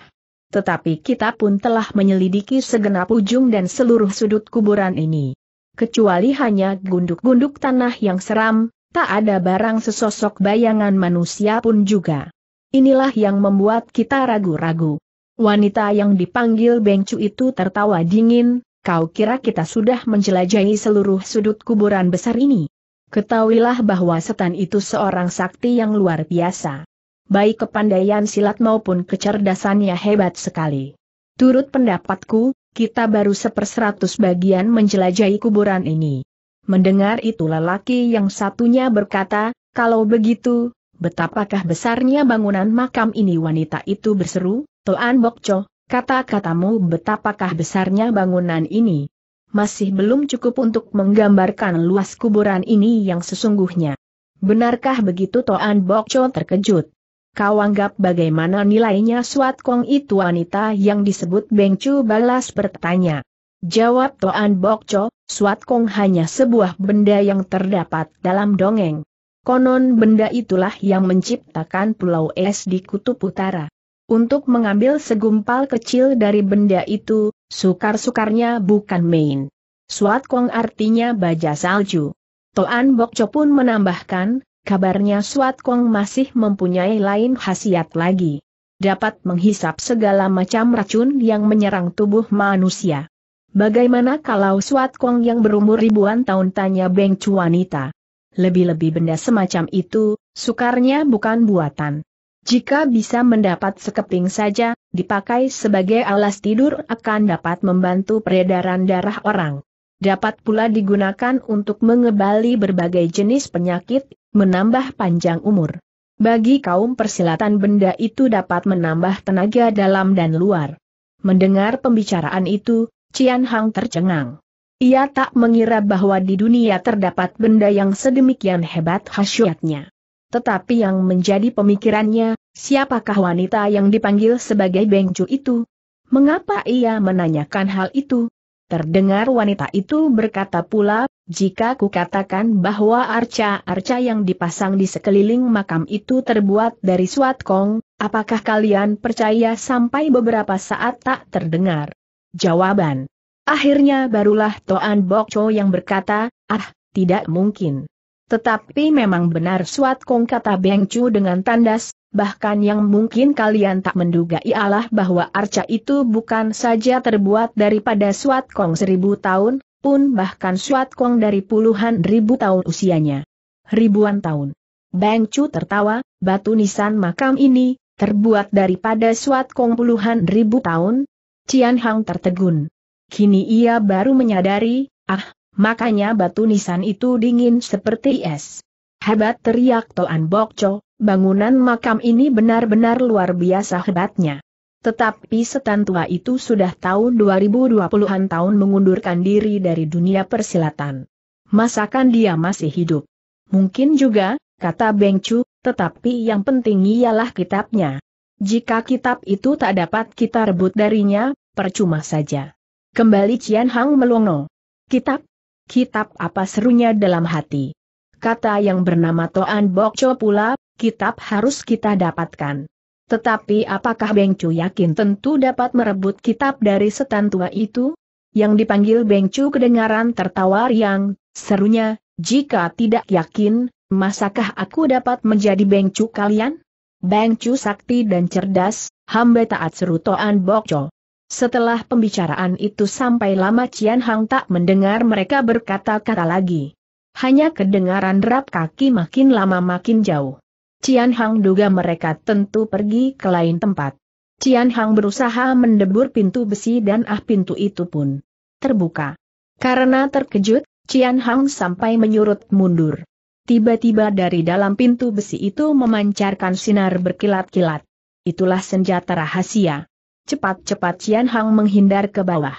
Tetapi kita pun telah menyelidiki segenap ujung dan seluruh sudut kuburan ini. Kecuali hanya gunduk-gunduk tanah yang seram, tak ada barang sesosok bayangan manusia pun juga. Inilah yang membuat kita ragu-ragu. Wanita yang dipanggil Bengcu itu tertawa dingin, kau kira kita sudah menjelajahi seluruh sudut kuburan besar ini? Ketahuilah bahwa setan itu seorang sakti yang luar biasa. Baik kepandaian silat maupun kecerdasannya hebat sekali. Turut pendapatku, kita baru seperseratus bagian menjelajahi kuburan ini. Mendengar itu lelaki yang satunya berkata, kalau begitu, betapakah besarnya bangunan makam ini wanita itu berseru, Toan Bokco, kata-katamu betapakah besarnya bangunan ini masih belum cukup untuk menggambarkan luas kuburan ini yang sesungguhnya. Benarkah begitu Toan Bokcho terkejut? Kau anggap bagaimana nilainya Suat Kong itu wanita yang disebut Beng Chu balas bertanya. Jawab Toan Bokcho, Suat Kong hanya sebuah benda yang terdapat dalam dongeng. Konon benda itulah yang menciptakan Pulau Es di Kutub Utara. Untuk mengambil segumpal kecil dari benda itu, sukar-sukarnya bukan main. Suat Kong artinya baja salju. Toan Bokco pun menambahkan, kabarnya Suat Kong masih mempunyai lain khasiat lagi. Dapat menghisap segala macam racun yang menyerang tubuh manusia. Bagaimana kalau Suat Kong yang berumur ribuan tahun tanya Beng Chu wanita? Lebih-lebih benda semacam itu, sukarnya bukan buatan. Jika bisa mendapat sekeping saja, dipakai sebagai alas tidur akan dapat membantu peredaran darah orang. Dapat pula digunakan untuk mengebali berbagai jenis penyakit, menambah panjang umur. Bagi kaum persilatan benda itu dapat menambah tenaga dalam dan luar. Mendengar pembicaraan itu, Cian Hang tercengang. Ia tak mengira bahwa di dunia terdapat benda yang sedemikian hebat khasiatnya. Tetapi yang menjadi pemikirannya, siapakah wanita yang dipanggil sebagai Bengcu itu? Mengapa ia menanyakan hal itu? Terdengar wanita itu berkata pula, jika kukatakan bahwa arca-arca yang dipasang di sekeliling makam itu terbuat dari suat kong, apakah kalian percaya sampai beberapa saat tak terdengar? Jawaban. Akhirnya barulah Toan Bokco yang berkata, ah, tidak mungkin. Tetapi memang benar Suat Kong kata Beng Chu dengan tandas, bahkan yang mungkin kalian tak menduga ialah bahwa arca itu bukan saja terbuat daripada Suat Kong seribu tahun, pun bahkan Suat Kong dari puluhan ribu tahun usianya. Ribuan tahun. Beng Chu tertawa, batu nisan makam ini, terbuat daripada Suat Kong puluhan ribu tahun? Cian Hang tertegun. Kini ia baru menyadari, ah, Makanya batu nisan itu dingin seperti es. Hebat teriak Toan Bokco, bangunan makam ini benar-benar luar biasa hebatnya. Tetapi setan tua itu sudah tahun 2020-an tahun mengundurkan diri dari dunia persilatan. Masakan dia masih hidup? Mungkin juga, kata Beng Chu, tetapi yang penting ialah kitabnya. Jika kitab itu tak dapat kita rebut darinya, percuma saja. Kembali Cian Hang melongo. Kitab? Kitab apa serunya dalam hati? Kata yang bernama Toan Bokco pula, kitab harus kita dapatkan. Tetapi apakah Bengcu yakin tentu dapat merebut kitab dari setan tua itu? Yang dipanggil Bengcu kedengaran tertawa riang, serunya, jika tidak yakin, masakah aku dapat menjadi Bengcu kalian? Bengcu sakti dan cerdas, hamba taat seru Toan Bokco. Setelah pembicaraan itu sampai lama Cian Hang tak mendengar mereka berkata-kata lagi. Hanya kedengaran derap kaki makin lama makin jauh. Cian Hang duga mereka tentu pergi ke lain tempat. Cian Hang berusaha mendebur pintu besi dan ah pintu itu pun terbuka. Karena terkejut, Cian Hang sampai menyurut mundur. Tiba-tiba dari dalam pintu besi itu memancarkan sinar berkilat-kilat. Itulah senjata rahasia. Cepat-cepat Cian Hang menghindar ke bawah.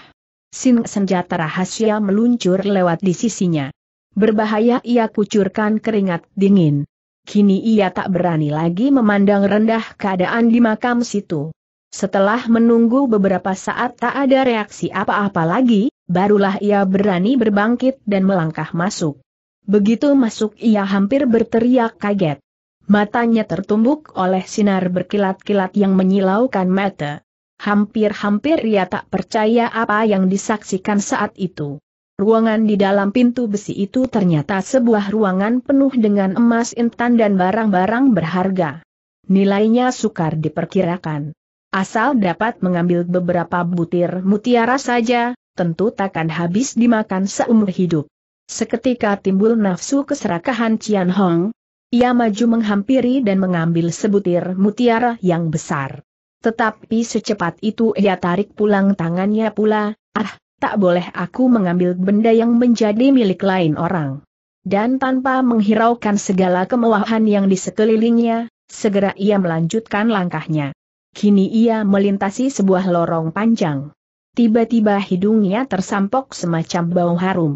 Sin senjata rahasia meluncur lewat di sisinya. Berbahaya ia kucurkan keringat dingin. Kini ia tak berani lagi memandang rendah keadaan di makam situ. Setelah menunggu beberapa saat tak ada reaksi apa-apa lagi, barulah ia berani berbangkit dan melangkah masuk. Begitu masuk ia hampir berteriak kaget. Matanya tertumbuk oleh sinar berkilat-kilat yang menyilaukan mata. Hampir-hampir ia tak percaya apa yang disaksikan saat itu. Ruangan di dalam pintu besi itu ternyata sebuah ruangan penuh dengan emas intan dan barang-barang berharga. Nilainya sukar diperkirakan. Asal dapat mengambil beberapa butir mutiara saja, tentu takkan habis dimakan seumur hidup. Seketika timbul nafsu keserakahan Cian Hong, ia maju menghampiri dan mengambil sebutir mutiara yang besar. Tetapi secepat itu ia tarik pulang tangannya pula, ah, tak boleh aku mengambil benda yang menjadi milik lain orang. Dan tanpa menghiraukan segala kemewahan yang di sekelilingnya, segera ia melanjutkan langkahnya. Kini ia melintasi sebuah lorong panjang. Tiba-tiba hidungnya tersampok semacam bau harum.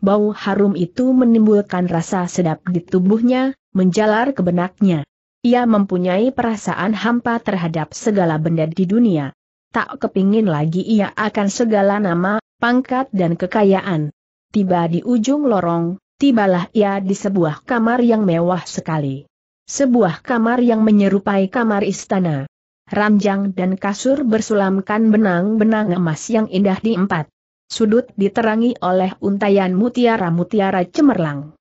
Bau harum itu menimbulkan rasa sedap di tubuhnya, menjalar ke benaknya. Ia mempunyai perasaan hampa terhadap segala benda di dunia. Tak kepingin lagi ia akan segala nama, pangkat dan kekayaan. Tiba di ujung lorong, tibalah ia di sebuah kamar yang mewah sekali. Sebuah kamar yang menyerupai kamar istana. Ranjang dan kasur bersulamkan benang-benang emas yang indah di empat. Sudut diterangi oleh untayan mutiara-mutiara cemerlang.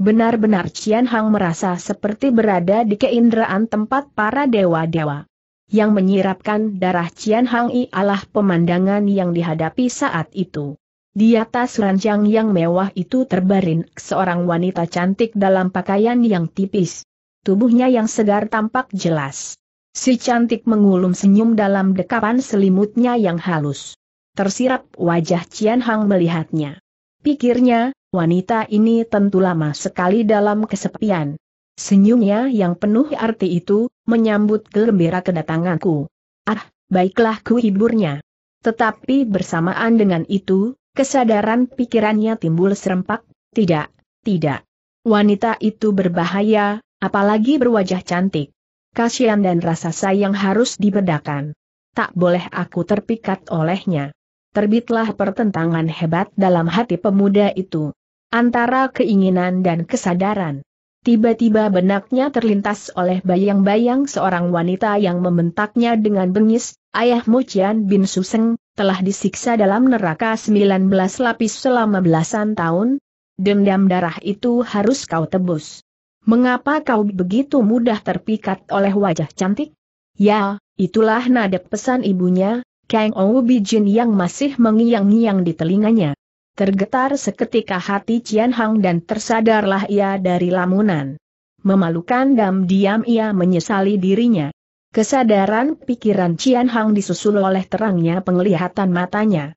Benar-benar Cian Hang merasa seperti berada di keinderaan tempat para dewa-dewa. Yang menyirapkan darah Cian Hang ialah pemandangan yang dihadapi saat itu. Di atas ranjang yang mewah itu terbaring seorang wanita cantik dalam pakaian yang tipis. Tubuhnya yang segar tampak jelas. Si cantik mengulum senyum dalam dekapan selimutnya yang halus. Tersirap wajah Cian Hang melihatnya. Pikirnya, wanita ini tentu lama sekali dalam kesepian. Senyumnya yang penuh arti itu, menyambut gembira kedatanganku. Ah, baiklah ku hiburnya. Tetapi bersamaan dengan itu, kesadaran pikirannya timbul serempak, tidak, tidak. Wanita itu berbahaya, apalagi berwajah cantik. Kasihan dan rasa sayang harus dibedakan. Tak boleh aku terpikat olehnya. Terbitlah pertentangan hebat dalam hati pemuda itu. Antara keinginan dan kesadaran. Tiba-tiba benaknya terlintas oleh bayang-bayang seorang wanita yang membentaknya dengan bengis, ayahmu Cian bin Suseng, telah disiksa dalam neraka 19 lapis selama belasan tahun, dendam darah itu harus kau tebus. Mengapa kau begitu mudah terpikat oleh wajah cantik? Ya, itulah nada pesan ibunya, Kang Ou Bijin yang masih mengiang-ngiang di telinganya. Tergetar seketika hati Cian Hang dan tersadarlah ia dari lamunan. Memalukan dan diam ia menyesali dirinya. Kesadaran pikiran Cian Hang disusul oleh terangnya penglihatan matanya.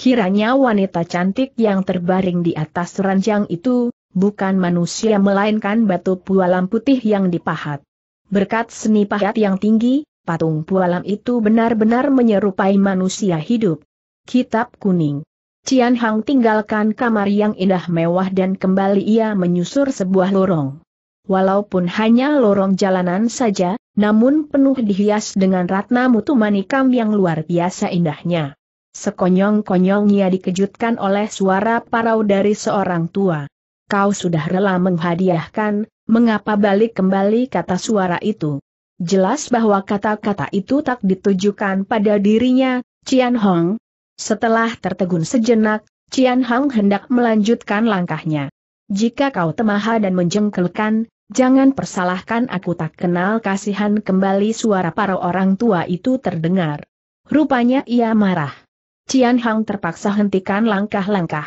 Kiranya wanita cantik yang terbaring di atas ranjang itu, bukan manusia melainkan batu pualam putih yang dipahat. Berkat seni pahat yang tinggi, patung pualam itu benar-benar menyerupai manusia hidup. Kitab Kuning Cian Hang tinggalkan kamar yang indah mewah dan kembali ia menyusur sebuah lorong. Walaupun hanya lorong jalanan saja, namun penuh dihias dengan ratna mutu manikam yang luar biasa indahnya. Sekonyong-konyong ia dikejutkan oleh suara parau dari seorang tua. Kau sudah rela menghadiahkan, mengapa balik kembali kata suara itu? Jelas bahwa kata-kata itu tak ditujukan pada dirinya, Cian Hong, setelah tertegun sejenak, Cian Hang hendak melanjutkan langkahnya. Jika kau temaha dan menjengkelkan, jangan persalahkan aku tak kenal kasihan kembali suara para orang tua itu terdengar. Rupanya ia marah. Cian Hang terpaksa hentikan langkah-langkah.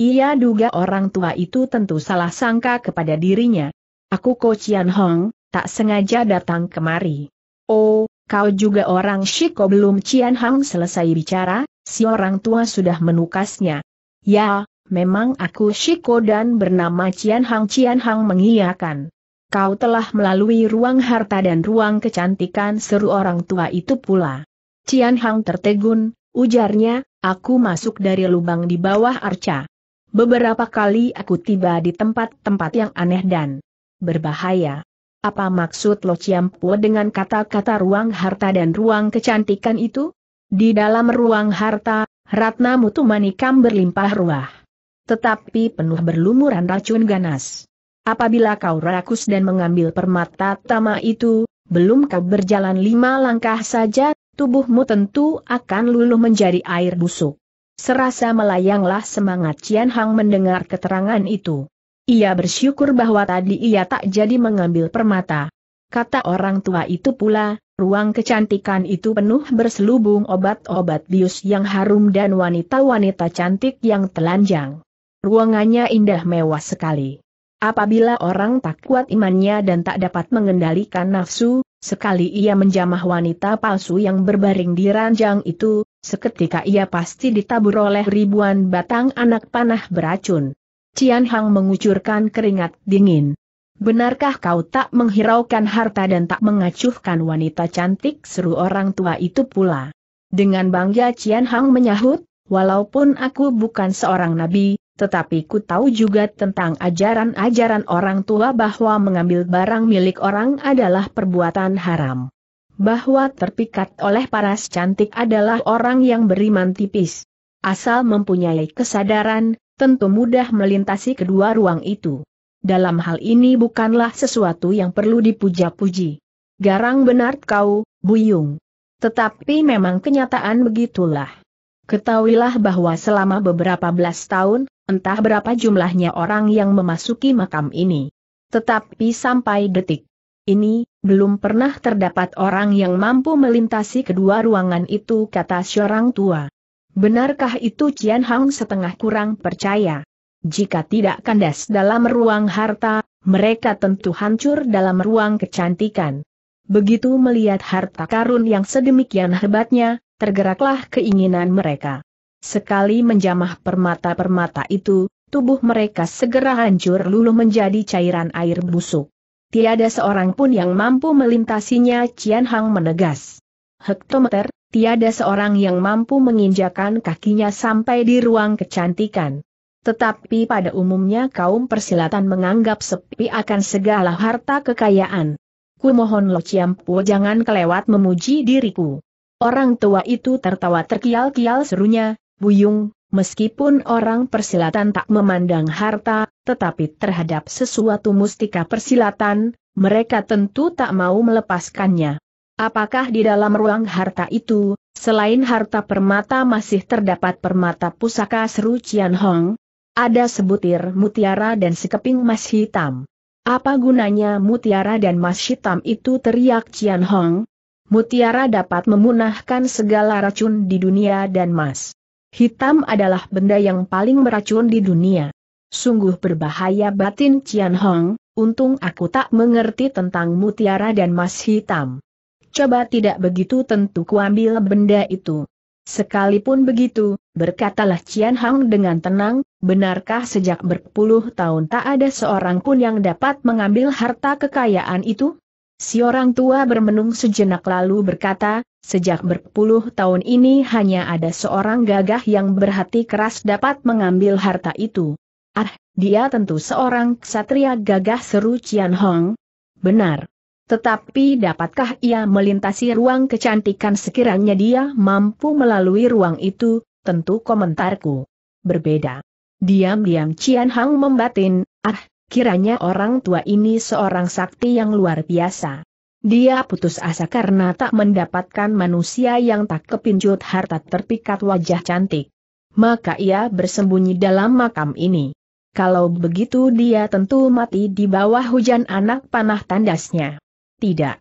Ia duga orang tua itu tentu salah sangka kepada dirinya. Aku Ko Cian Hong, tak sengaja datang kemari. Oh, kau juga orang Shiko belum Cian Hang selesai bicara, si orang tua sudah menukasnya. Ya, memang aku Shiko dan bernama Cian Hang Cian Hang mengiyakan. Kau telah melalui ruang harta dan ruang kecantikan seru orang tua itu pula. Cian Hang tertegun, ujarnya, aku masuk dari lubang di bawah arca. Beberapa kali aku tiba di tempat-tempat yang aneh dan berbahaya. Apa maksud Lo Ciampu dengan kata-kata ruang harta dan ruang kecantikan itu? Di dalam ruang harta, Ratna Mutu Manikam berlimpah ruah. Tetapi penuh berlumuran racun ganas. Apabila kau rakus dan mengambil permata tama itu, belum kau berjalan lima langkah saja, tubuhmu tentu akan luluh menjadi air busuk. Serasa melayanglah semangat Cian Hang mendengar keterangan itu. Ia bersyukur bahwa tadi ia tak jadi mengambil permata. Kata orang tua itu pula, Ruang kecantikan itu penuh berselubung obat-obat bius yang harum dan wanita-wanita cantik yang telanjang. Ruangannya indah mewah sekali. Apabila orang tak kuat imannya dan tak dapat mengendalikan nafsu, sekali ia menjamah wanita palsu yang berbaring di ranjang itu, seketika ia pasti ditabur oleh ribuan batang anak panah beracun. Cian Hang mengucurkan keringat dingin. Benarkah kau tak menghiraukan harta dan tak mengacuhkan wanita cantik seru orang tua itu pula? Dengan bangga Cian Hang menyahut, walaupun aku bukan seorang nabi, tetapi ku tahu juga tentang ajaran-ajaran orang tua bahwa mengambil barang milik orang adalah perbuatan haram. Bahwa terpikat oleh paras cantik adalah orang yang beriman tipis. Asal mempunyai kesadaran, tentu mudah melintasi kedua ruang itu dalam hal ini bukanlah sesuatu yang perlu dipuja-puji. Garang benar kau, Buyung. Tetapi memang kenyataan begitulah. Ketahuilah bahwa selama beberapa belas tahun, entah berapa jumlahnya orang yang memasuki makam ini. Tetapi sampai detik ini, belum pernah terdapat orang yang mampu melintasi kedua ruangan itu kata seorang tua. Benarkah itu Cian Hang setengah kurang percaya? Jika tidak kandas dalam ruang harta, mereka tentu hancur dalam ruang kecantikan. Begitu melihat harta karun yang sedemikian hebatnya, tergeraklah keinginan mereka. Sekali menjamah permata-permata itu, tubuh mereka segera hancur luluh menjadi cairan air busuk. Tiada seorang pun yang mampu melintasinya Cian Hang menegas. Hektometer, tiada seorang yang mampu menginjakan kakinya sampai di ruang kecantikan. Tetapi pada umumnya kaum persilatan menganggap sepi akan segala harta kekayaan. Kumohon Lo Ciampu jangan kelewat memuji diriku. Orang tua itu tertawa terkial-kial serunya, Buyung, meskipun orang persilatan tak memandang harta, tetapi terhadap sesuatu mustika persilatan, mereka tentu tak mau melepaskannya. Apakah di dalam ruang harta itu, selain harta permata masih terdapat permata pusaka seru Cian Hong? Ada sebutir mutiara dan sekeping emas hitam. Apa gunanya mutiara dan emas hitam itu teriak Cian Hong? Mutiara dapat memunahkan segala racun di dunia dan emas. Hitam adalah benda yang paling beracun di dunia. Sungguh berbahaya batin Cian Hong, untung aku tak mengerti tentang mutiara dan emas hitam. Coba tidak begitu tentu kuambil benda itu. Sekalipun begitu, berkatalah Cian Hong dengan tenang, benarkah sejak berpuluh tahun tak ada seorang pun yang dapat mengambil harta kekayaan itu? Si orang tua bermenung sejenak lalu berkata, sejak berpuluh tahun ini hanya ada seorang gagah yang berhati keras dapat mengambil harta itu. Ah, dia tentu seorang ksatria gagah seru Cian Hong. Benar. Tetapi dapatkah ia melintasi ruang kecantikan sekiranya dia mampu melalui ruang itu, tentu komentarku. Berbeda. Diam-diam Cian Hong membatin, ah, kiranya orang tua ini seorang sakti yang luar biasa. Dia putus asa karena tak mendapatkan manusia yang tak kepincut harta terpikat wajah cantik. Maka ia bersembunyi dalam makam ini. Kalau begitu dia tentu mati di bawah hujan anak panah tandasnya. Tidak.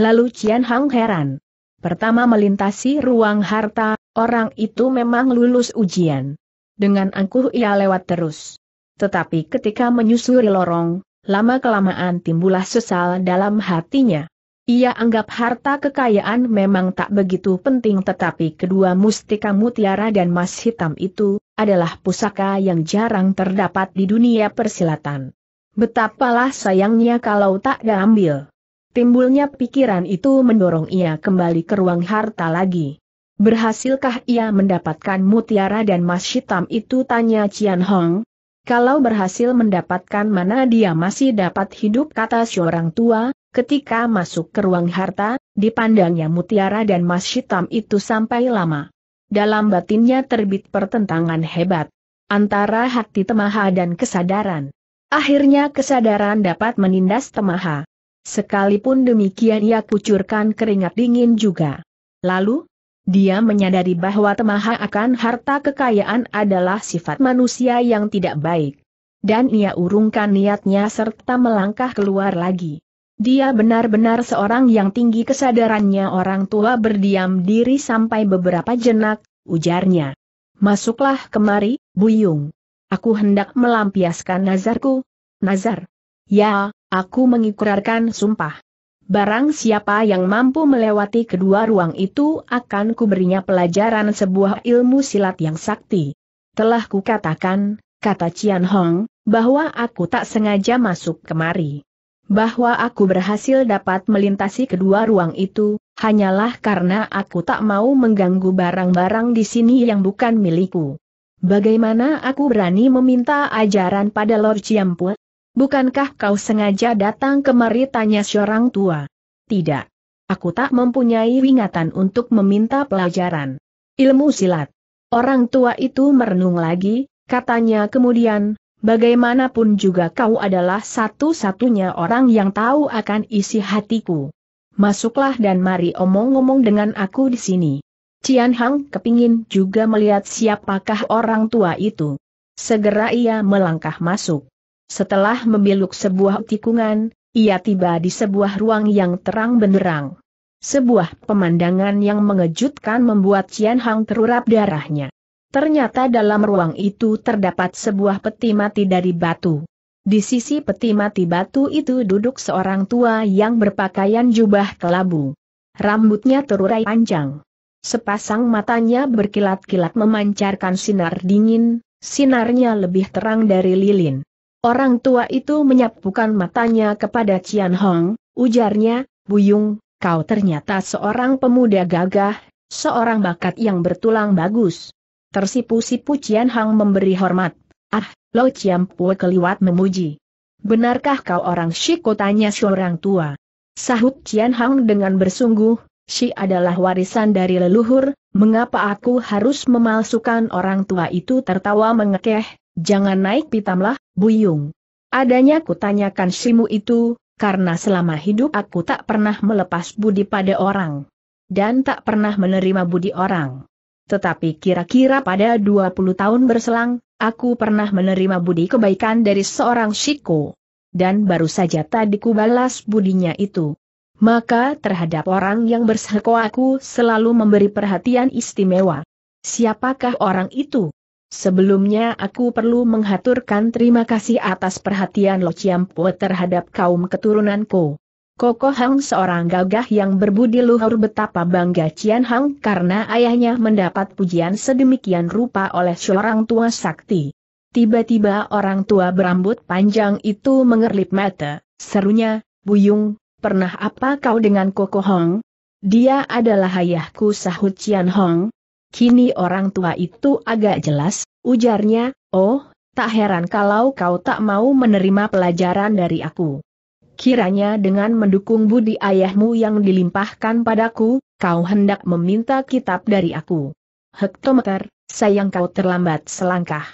Lalu Cian Hang heran. Pertama melintasi ruang harta, orang itu memang lulus ujian. Dengan angkuh ia lewat terus. Tetapi ketika menyusuri lorong, lama-kelamaan timbullah sesal dalam hatinya. Ia anggap harta kekayaan memang tak begitu penting tetapi kedua mustika mutiara dan emas hitam itu, adalah pusaka yang jarang terdapat di dunia persilatan. Betapalah sayangnya kalau tak diambil. Timbulnya pikiran itu mendorong ia kembali ke ruang harta lagi. Berhasilkah ia mendapatkan mutiara dan emas hitam itu tanya Cian Hong, kalau berhasil mendapatkan mana dia masih dapat hidup kata seorang tua, ketika masuk ke ruang harta, dipandangnya mutiara dan emas hitam itu sampai lama. Dalam batinnya terbit pertentangan hebat. Antara hati temaha dan kesadaran. Akhirnya kesadaran dapat menindas temaha. Sekalipun demikian ia kucurkan keringat dingin juga. Lalu, dia menyadari bahwa temaha akan harta kekayaan adalah sifat manusia yang tidak baik. Dan ia urungkan niatnya serta melangkah keluar lagi. Dia benar-benar seorang yang tinggi kesadarannya orang tua berdiam diri sampai beberapa jenak, ujarnya. Masuklah kemari, Buyung. Aku hendak melampiaskan nazarku. Nazar. Ya, aku mengikrarkan sumpah. Barang siapa yang mampu melewati kedua ruang itu akan kuberinya pelajaran sebuah ilmu silat yang sakti. Telah kukatakan, kata Cian Hong, bahwa aku tak sengaja masuk kemari. Bahwa aku berhasil dapat melintasi kedua ruang itu, hanyalah karena aku tak mau mengganggu barang-barang di sini yang bukan milikku. Bagaimana aku berani meminta ajaran pada Lord Ciamput? Bukankah kau sengaja datang kemari tanya seorang tua? Tidak. Aku tak mempunyai ingatan untuk meminta pelajaran. Ilmu silat. Orang tua itu merenung lagi, katanya kemudian, bagaimanapun juga kau adalah satu-satunya orang yang tahu akan isi hatiku. Masuklah dan mari omong-omong dengan aku di sini. Cian Hang kepingin juga melihat siapakah orang tua itu. Segera ia melangkah masuk. Setelah membiluk sebuah tikungan, ia tiba di sebuah ruang yang terang benderang. Sebuah pemandangan yang mengejutkan membuat Cian Hang terurap darahnya. Ternyata dalam ruang itu terdapat sebuah peti mati dari batu. Di sisi peti mati batu itu duduk seorang tua yang berpakaian jubah kelabu. Rambutnya terurai panjang. Sepasang matanya berkilat-kilat memancarkan sinar dingin, sinarnya lebih terang dari lilin. Orang tua itu menyapukan matanya kepada Cian Hong, ujarnya, Buyung, kau ternyata seorang pemuda gagah, seorang bakat yang bertulang bagus. Tersipu-sipu Cian Hong memberi hormat. Ah, Lo Ciampu keliwat memuji. Benarkah kau orang Shiko tanya seorang tua? Sahut Cian Hong dengan bersungguh, Shi adalah warisan dari leluhur, mengapa aku harus memalsukan orang tua itu tertawa mengekeh, jangan naik pitamlah, Buyung. Adanya kutanyakan Shimu itu, karena selama hidup aku tak pernah melepas budi pada orang. Dan tak pernah menerima budi orang. Tetapi kira-kira pada 20 tahun berselang, aku pernah menerima budi kebaikan dari seorang Shiko. Dan baru saja tadi kubalas budinya itu. Maka terhadap orang yang berseko aku selalu memberi perhatian istimewa. Siapakah orang itu? Sebelumnya aku perlu menghaturkan terima kasih atas perhatian Lo Chiampo terhadap kaum keturunanku. Koko Hang seorang gagah yang berbudi luhur betapa bangga Cian Hang karena ayahnya mendapat pujian sedemikian rupa oleh seorang tua sakti. Tiba-tiba orang tua berambut panjang itu mengerlip mata, serunya, Buyung, pernah apa kau dengan Koko Hong? Dia adalah ayahku sahut Cian Hong, Kini orang tua itu agak jelas, ujarnya, oh, tak heran kalau kau tak mau menerima pelajaran dari aku. Kiranya dengan mendukung budi ayahmu yang dilimpahkan padaku, kau hendak meminta kitab dari aku. Hektometer, sayang kau terlambat selangkah.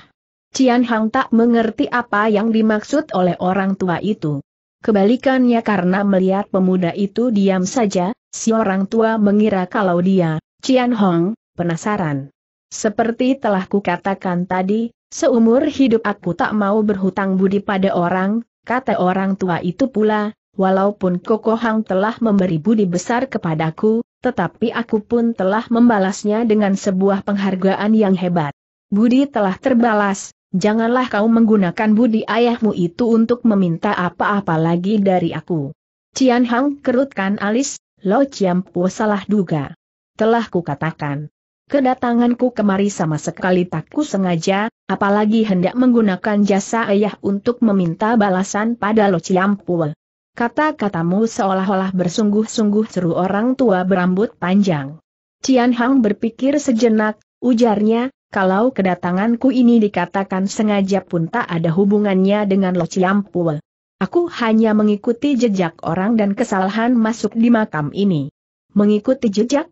Cian Hang tak mengerti apa yang dimaksud oleh orang tua itu. Kebalikannya karena melihat pemuda itu diam saja, si orang tua mengira kalau dia, Cian Hong, penasaran. Seperti telah kukatakan tadi, seumur hidup aku tak mau berhutang budi pada orang, kata orang tua itu pula, walaupun Koko Hang telah memberi budi besar kepadaku, tetapi aku pun telah membalasnya dengan sebuah penghargaan yang hebat. Budi telah terbalas, janganlah kau menggunakan budi ayahmu itu untuk meminta apa-apa lagi dari aku. Cian Hang kerutkan alis, Lo Ciampu salah duga. Telah kukatakan, Kedatanganku kemari sama sekali tak ku sengaja, apalagi hendak menggunakan jasa ayah untuk meminta balasan pada Lo Ciampul. Kata-katamu seolah-olah bersungguh-sungguh seru orang tua berambut panjang. Cian Hang berpikir sejenak, ujarnya, kalau kedatanganku ini dikatakan sengaja pun tak ada hubungannya dengan Lo Ciampul. Aku hanya mengikuti jejak orang dan kesalahan masuk di makam ini. Mengikuti jejak?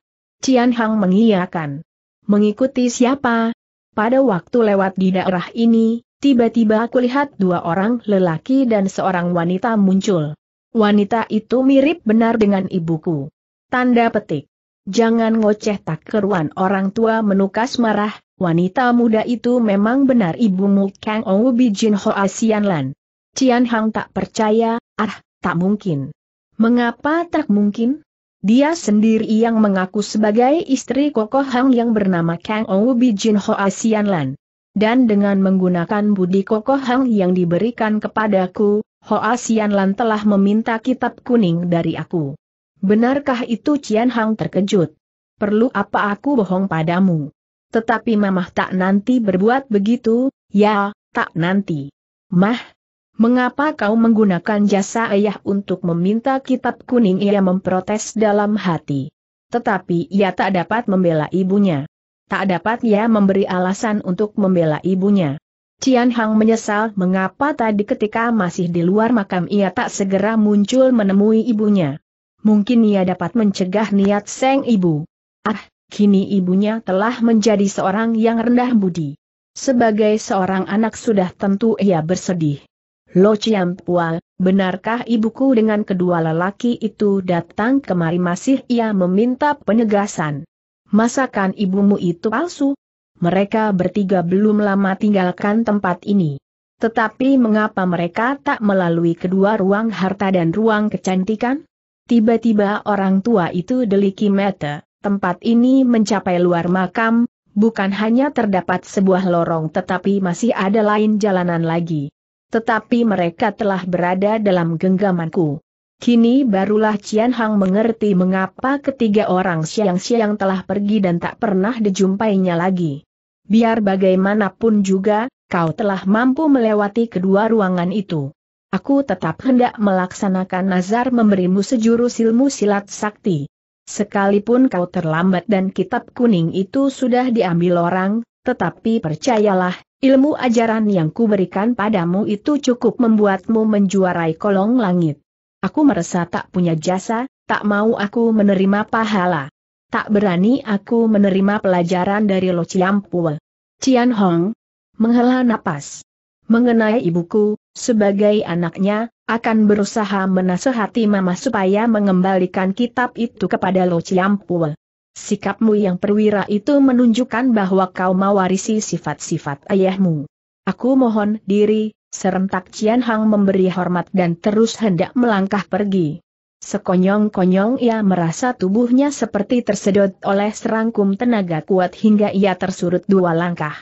Cian Hang mengiyakan. Mengikuti siapa? Pada waktu lewat di daerah ini, tiba-tiba aku lihat dua orang lelaki dan seorang wanita muncul. Wanita itu mirip benar dengan ibuku. Tanda petik. Jangan ngoceh tak keruan orang tua menukas marah, wanita muda itu memang benar ibumu Kang Ou Bijin Hoa Lan. Cian Hang tak percaya, ah, tak mungkin. Mengapa tak mungkin? Dia sendiri yang mengaku sebagai istri Koko Hang yang bernama Kang Ou Bijin Hoa Sian Lan. Dan dengan menggunakan budi Koko Hang yang diberikan kepadaku, Hoa Sian Lan telah meminta kitab kuning dari aku. Benarkah itu Cian Hang terkejut? Perlu apa aku bohong padamu? Tetapi mamah tak nanti berbuat begitu, ya, tak nanti. Mah, Mengapa kau menggunakan jasa ayah untuk meminta kitab kuning ia memprotes dalam hati. Tetapi ia tak dapat membela ibunya. Tak dapat ia memberi alasan untuk membela ibunya. Cian Hang menyesal mengapa tadi ketika masih di luar makam ia tak segera muncul menemui ibunya. Mungkin ia dapat mencegah niat Seng Ibu. Ah, kini ibunya telah menjadi seorang yang rendah budi. Sebagai seorang anak sudah tentu ia bersedih. Lo Ciampua, benarkah ibuku dengan kedua lelaki itu datang kemari masih ia meminta penegasan? Masakan ibumu itu palsu? Mereka bertiga belum lama tinggalkan tempat ini. Tetapi mengapa mereka tak melalui kedua ruang harta dan ruang kecantikan? Tiba-tiba orang tua itu deliki mata, tempat ini mencapai luar makam, bukan hanya terdapat sebuah lorong tetapi masih ada lain jalanan lagi. Tetapi mereka telah berada dalam genggamanku. Kini barulah Cian Hang mengerti mengapa ketiga orang siang-siang telah pergi dan tak pernah dijumpainya lagi. Biar bagaimanapun juga, kau telah mampu melewati kedua ruangan itu aku tetap hendak melaksanakan nazar memberimu sejurus ilmu silat sakti. Sekalipun kau terlambat dan kitab kuning itu sudah diambil orang, tetapi percayalah, ilmu ajaran yang kuberikan padamu itu cukup membuatmu menjuarai kolong langit. Aku merasa tak punya jasa, tak mau aku menerima pahala. Tak berani aku menerima pelajaran dari Lo Ciampul. Cian Hong, menghela napas. Mengenai ibuku, sebagai anaknya, akan berusaha menasehati mama supaya mengembalikan kitab itu kepada Lo Ciampul. Sikapmu yang perwira itu menunjukkan bahwa kau mewarisi sifat-sifat ayahmu. Aku mohon diri, serentak Cian Hang memberi hormat dan terus hendak melangkah pergi. Sekonyong-konyong ia merasa tubuhnya seperti tersedot oleh serangkum tenaga kuat hingga ia tersurut dua langkah.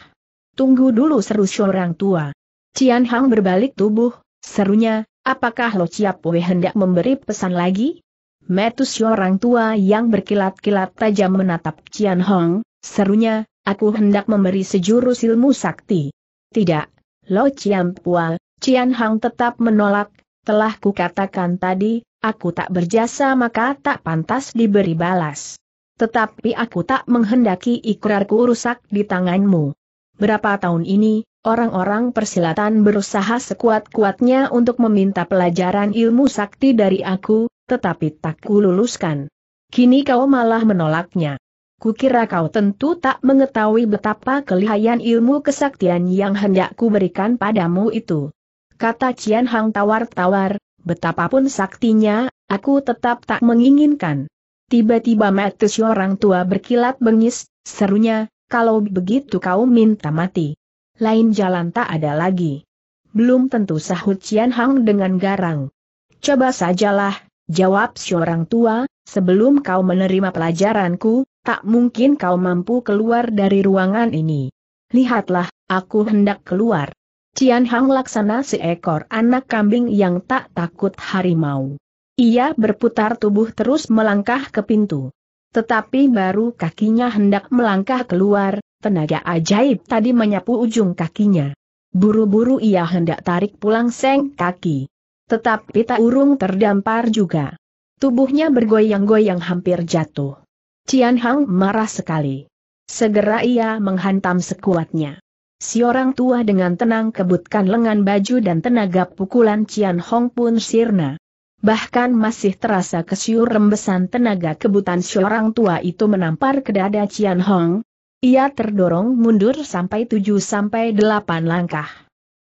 Tunggu dulu seru seorang tua. Cian Hang berbalik tubuh, serunya, apakah Lo Ciapwe hendak memberi pesan lagi? Metus orang tua yang berkilat-kilat tajam menatap Cian Hong, serunya, aku hendak memberi sejurus ilmu sakti. Tidak, Lo Ciampua, Cian Hang tetap menolak, telah kukatakan tadi, aku tak berjasa maka tak pantas diberi balas. Tetapi aku tak menghendaki ikrarku rusak di tanganmu. Berapa tahun ini, orang-orang persilatan berusaha sekuat-kuatnya untuk meminta pelajaran ilmu sakti dari aku, tetapi tak kululuskan. Kini kau malah menolaknya. Kukira kau tentu tak mengetahui betapa kelihayan ilmu kesaktian yang hendak kuberikan padamu itu. Kata Cian Hang tawar-tawar, betapapun saktinya, aku tetap tak menginginkan. Tiba-tiba mata orang tua berkilat bengis, serunya, kalau begitu kau minta mati lain jalan tak ada lagi. Belum tentu sahut Cian Hang dengan garang. Coba sajalah, jawab seorang tua, sebelum kau menerima pelajaranku, tak mungkin kau mampu keluar dari ruangan ini. Lihatlah, aku hendak keluar. Cian Hang laksana seekor anak kambing yang tak takut harimau. Ia berputar tubuh terus melangkah ke pintu. Tetapi baru kakinya hendak melangkah keluar, Tenaga ajaib tadi menyapu ujung kakinya. Buru-buru ia hendak tarik pulang seng kaki. Tetapi tak urung terdampar juga. Tubuhnya bergoyang-goyang hampir jatuh. Cian Hang marah sekali. Segera ia menghantam sekuatnya. Si orang tua dengan tenang kebutkan lengan baju dan tenaga pukulan Cian Hong pun sirna. Bahkan masih terasa kesiur rembesan tenaga kebutan si orang tua itu menampar ke dada Cian Hong, ia terdorong mundur sampai tujuh sampai delapan langkah.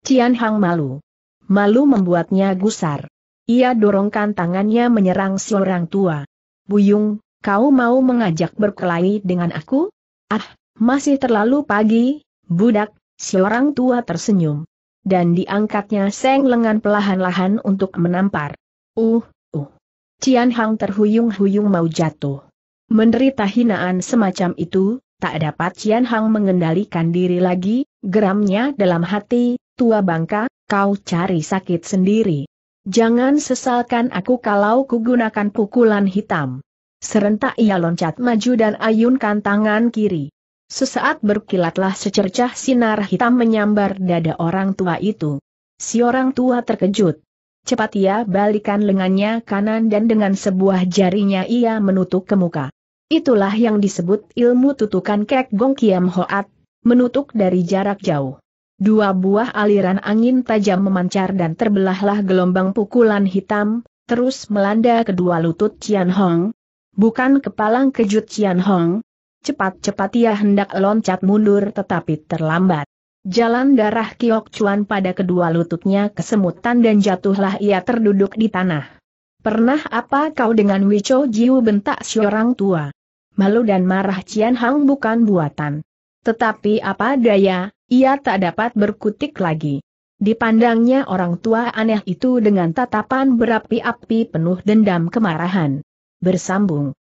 Cian Hang malu. Malu membuatnya gusar. Ia dorongkan tangannya menyerang seorang tua. Buyung, kau mau mengajak berkelahi dengan aku? Ah, masih terlalu pagi, budak, seorang tua tersenyum. Dan diangkatnya seng lengan pelahan-lahan untuk menampar. Uh, uh. Cian Hang terhuyung-huyung mau jatuh. Menderita hinaan semacam itu, tak dapat Cian Hang mengendalikan diri lagi, geramnya dalam hati, tua bangka, kau cari sakit sendiri. Jangan sesalkan aku kalau kugunakan pukulan hitam. Serentak ia loncat maju dan ayunkan tangan kiri. Sesaat berkilatlah secercah sinar hitam menyambar dada orang tua itu. Si orang tua terkejut. Cepat ia balikan lengannya kanan dan dengan sebuah jarinya ia menutup ke muka. Itulah yang disebut ilmu tutukan kek gong kiam hoat, menutuk dari jarak jauh. Dua buah aliran angin tajam memancar dan terbelahlah gelombang pukulan hitam, terus melanda kedua lutut Cian Hong. Bukan kepalang kejut Cian Hong. Cepat-cepat ia hendak loncat mundur tetapi terlambat. Jalan darah Kiok Cuan pada kedua lututnya kesemutan dan jatuhlah ia terduduk di tanah. Pernah apa kau dengan Wicho Jiu bentak seorang tua? Malu dan marah Cian Hang bukan buatan. Tetapi apa daya, ia tak dapat berkutik lagi. Dipandangnya orang tua aneh itu dengan tatapan berapi-api penuh dendam kemarahan. Bersambung.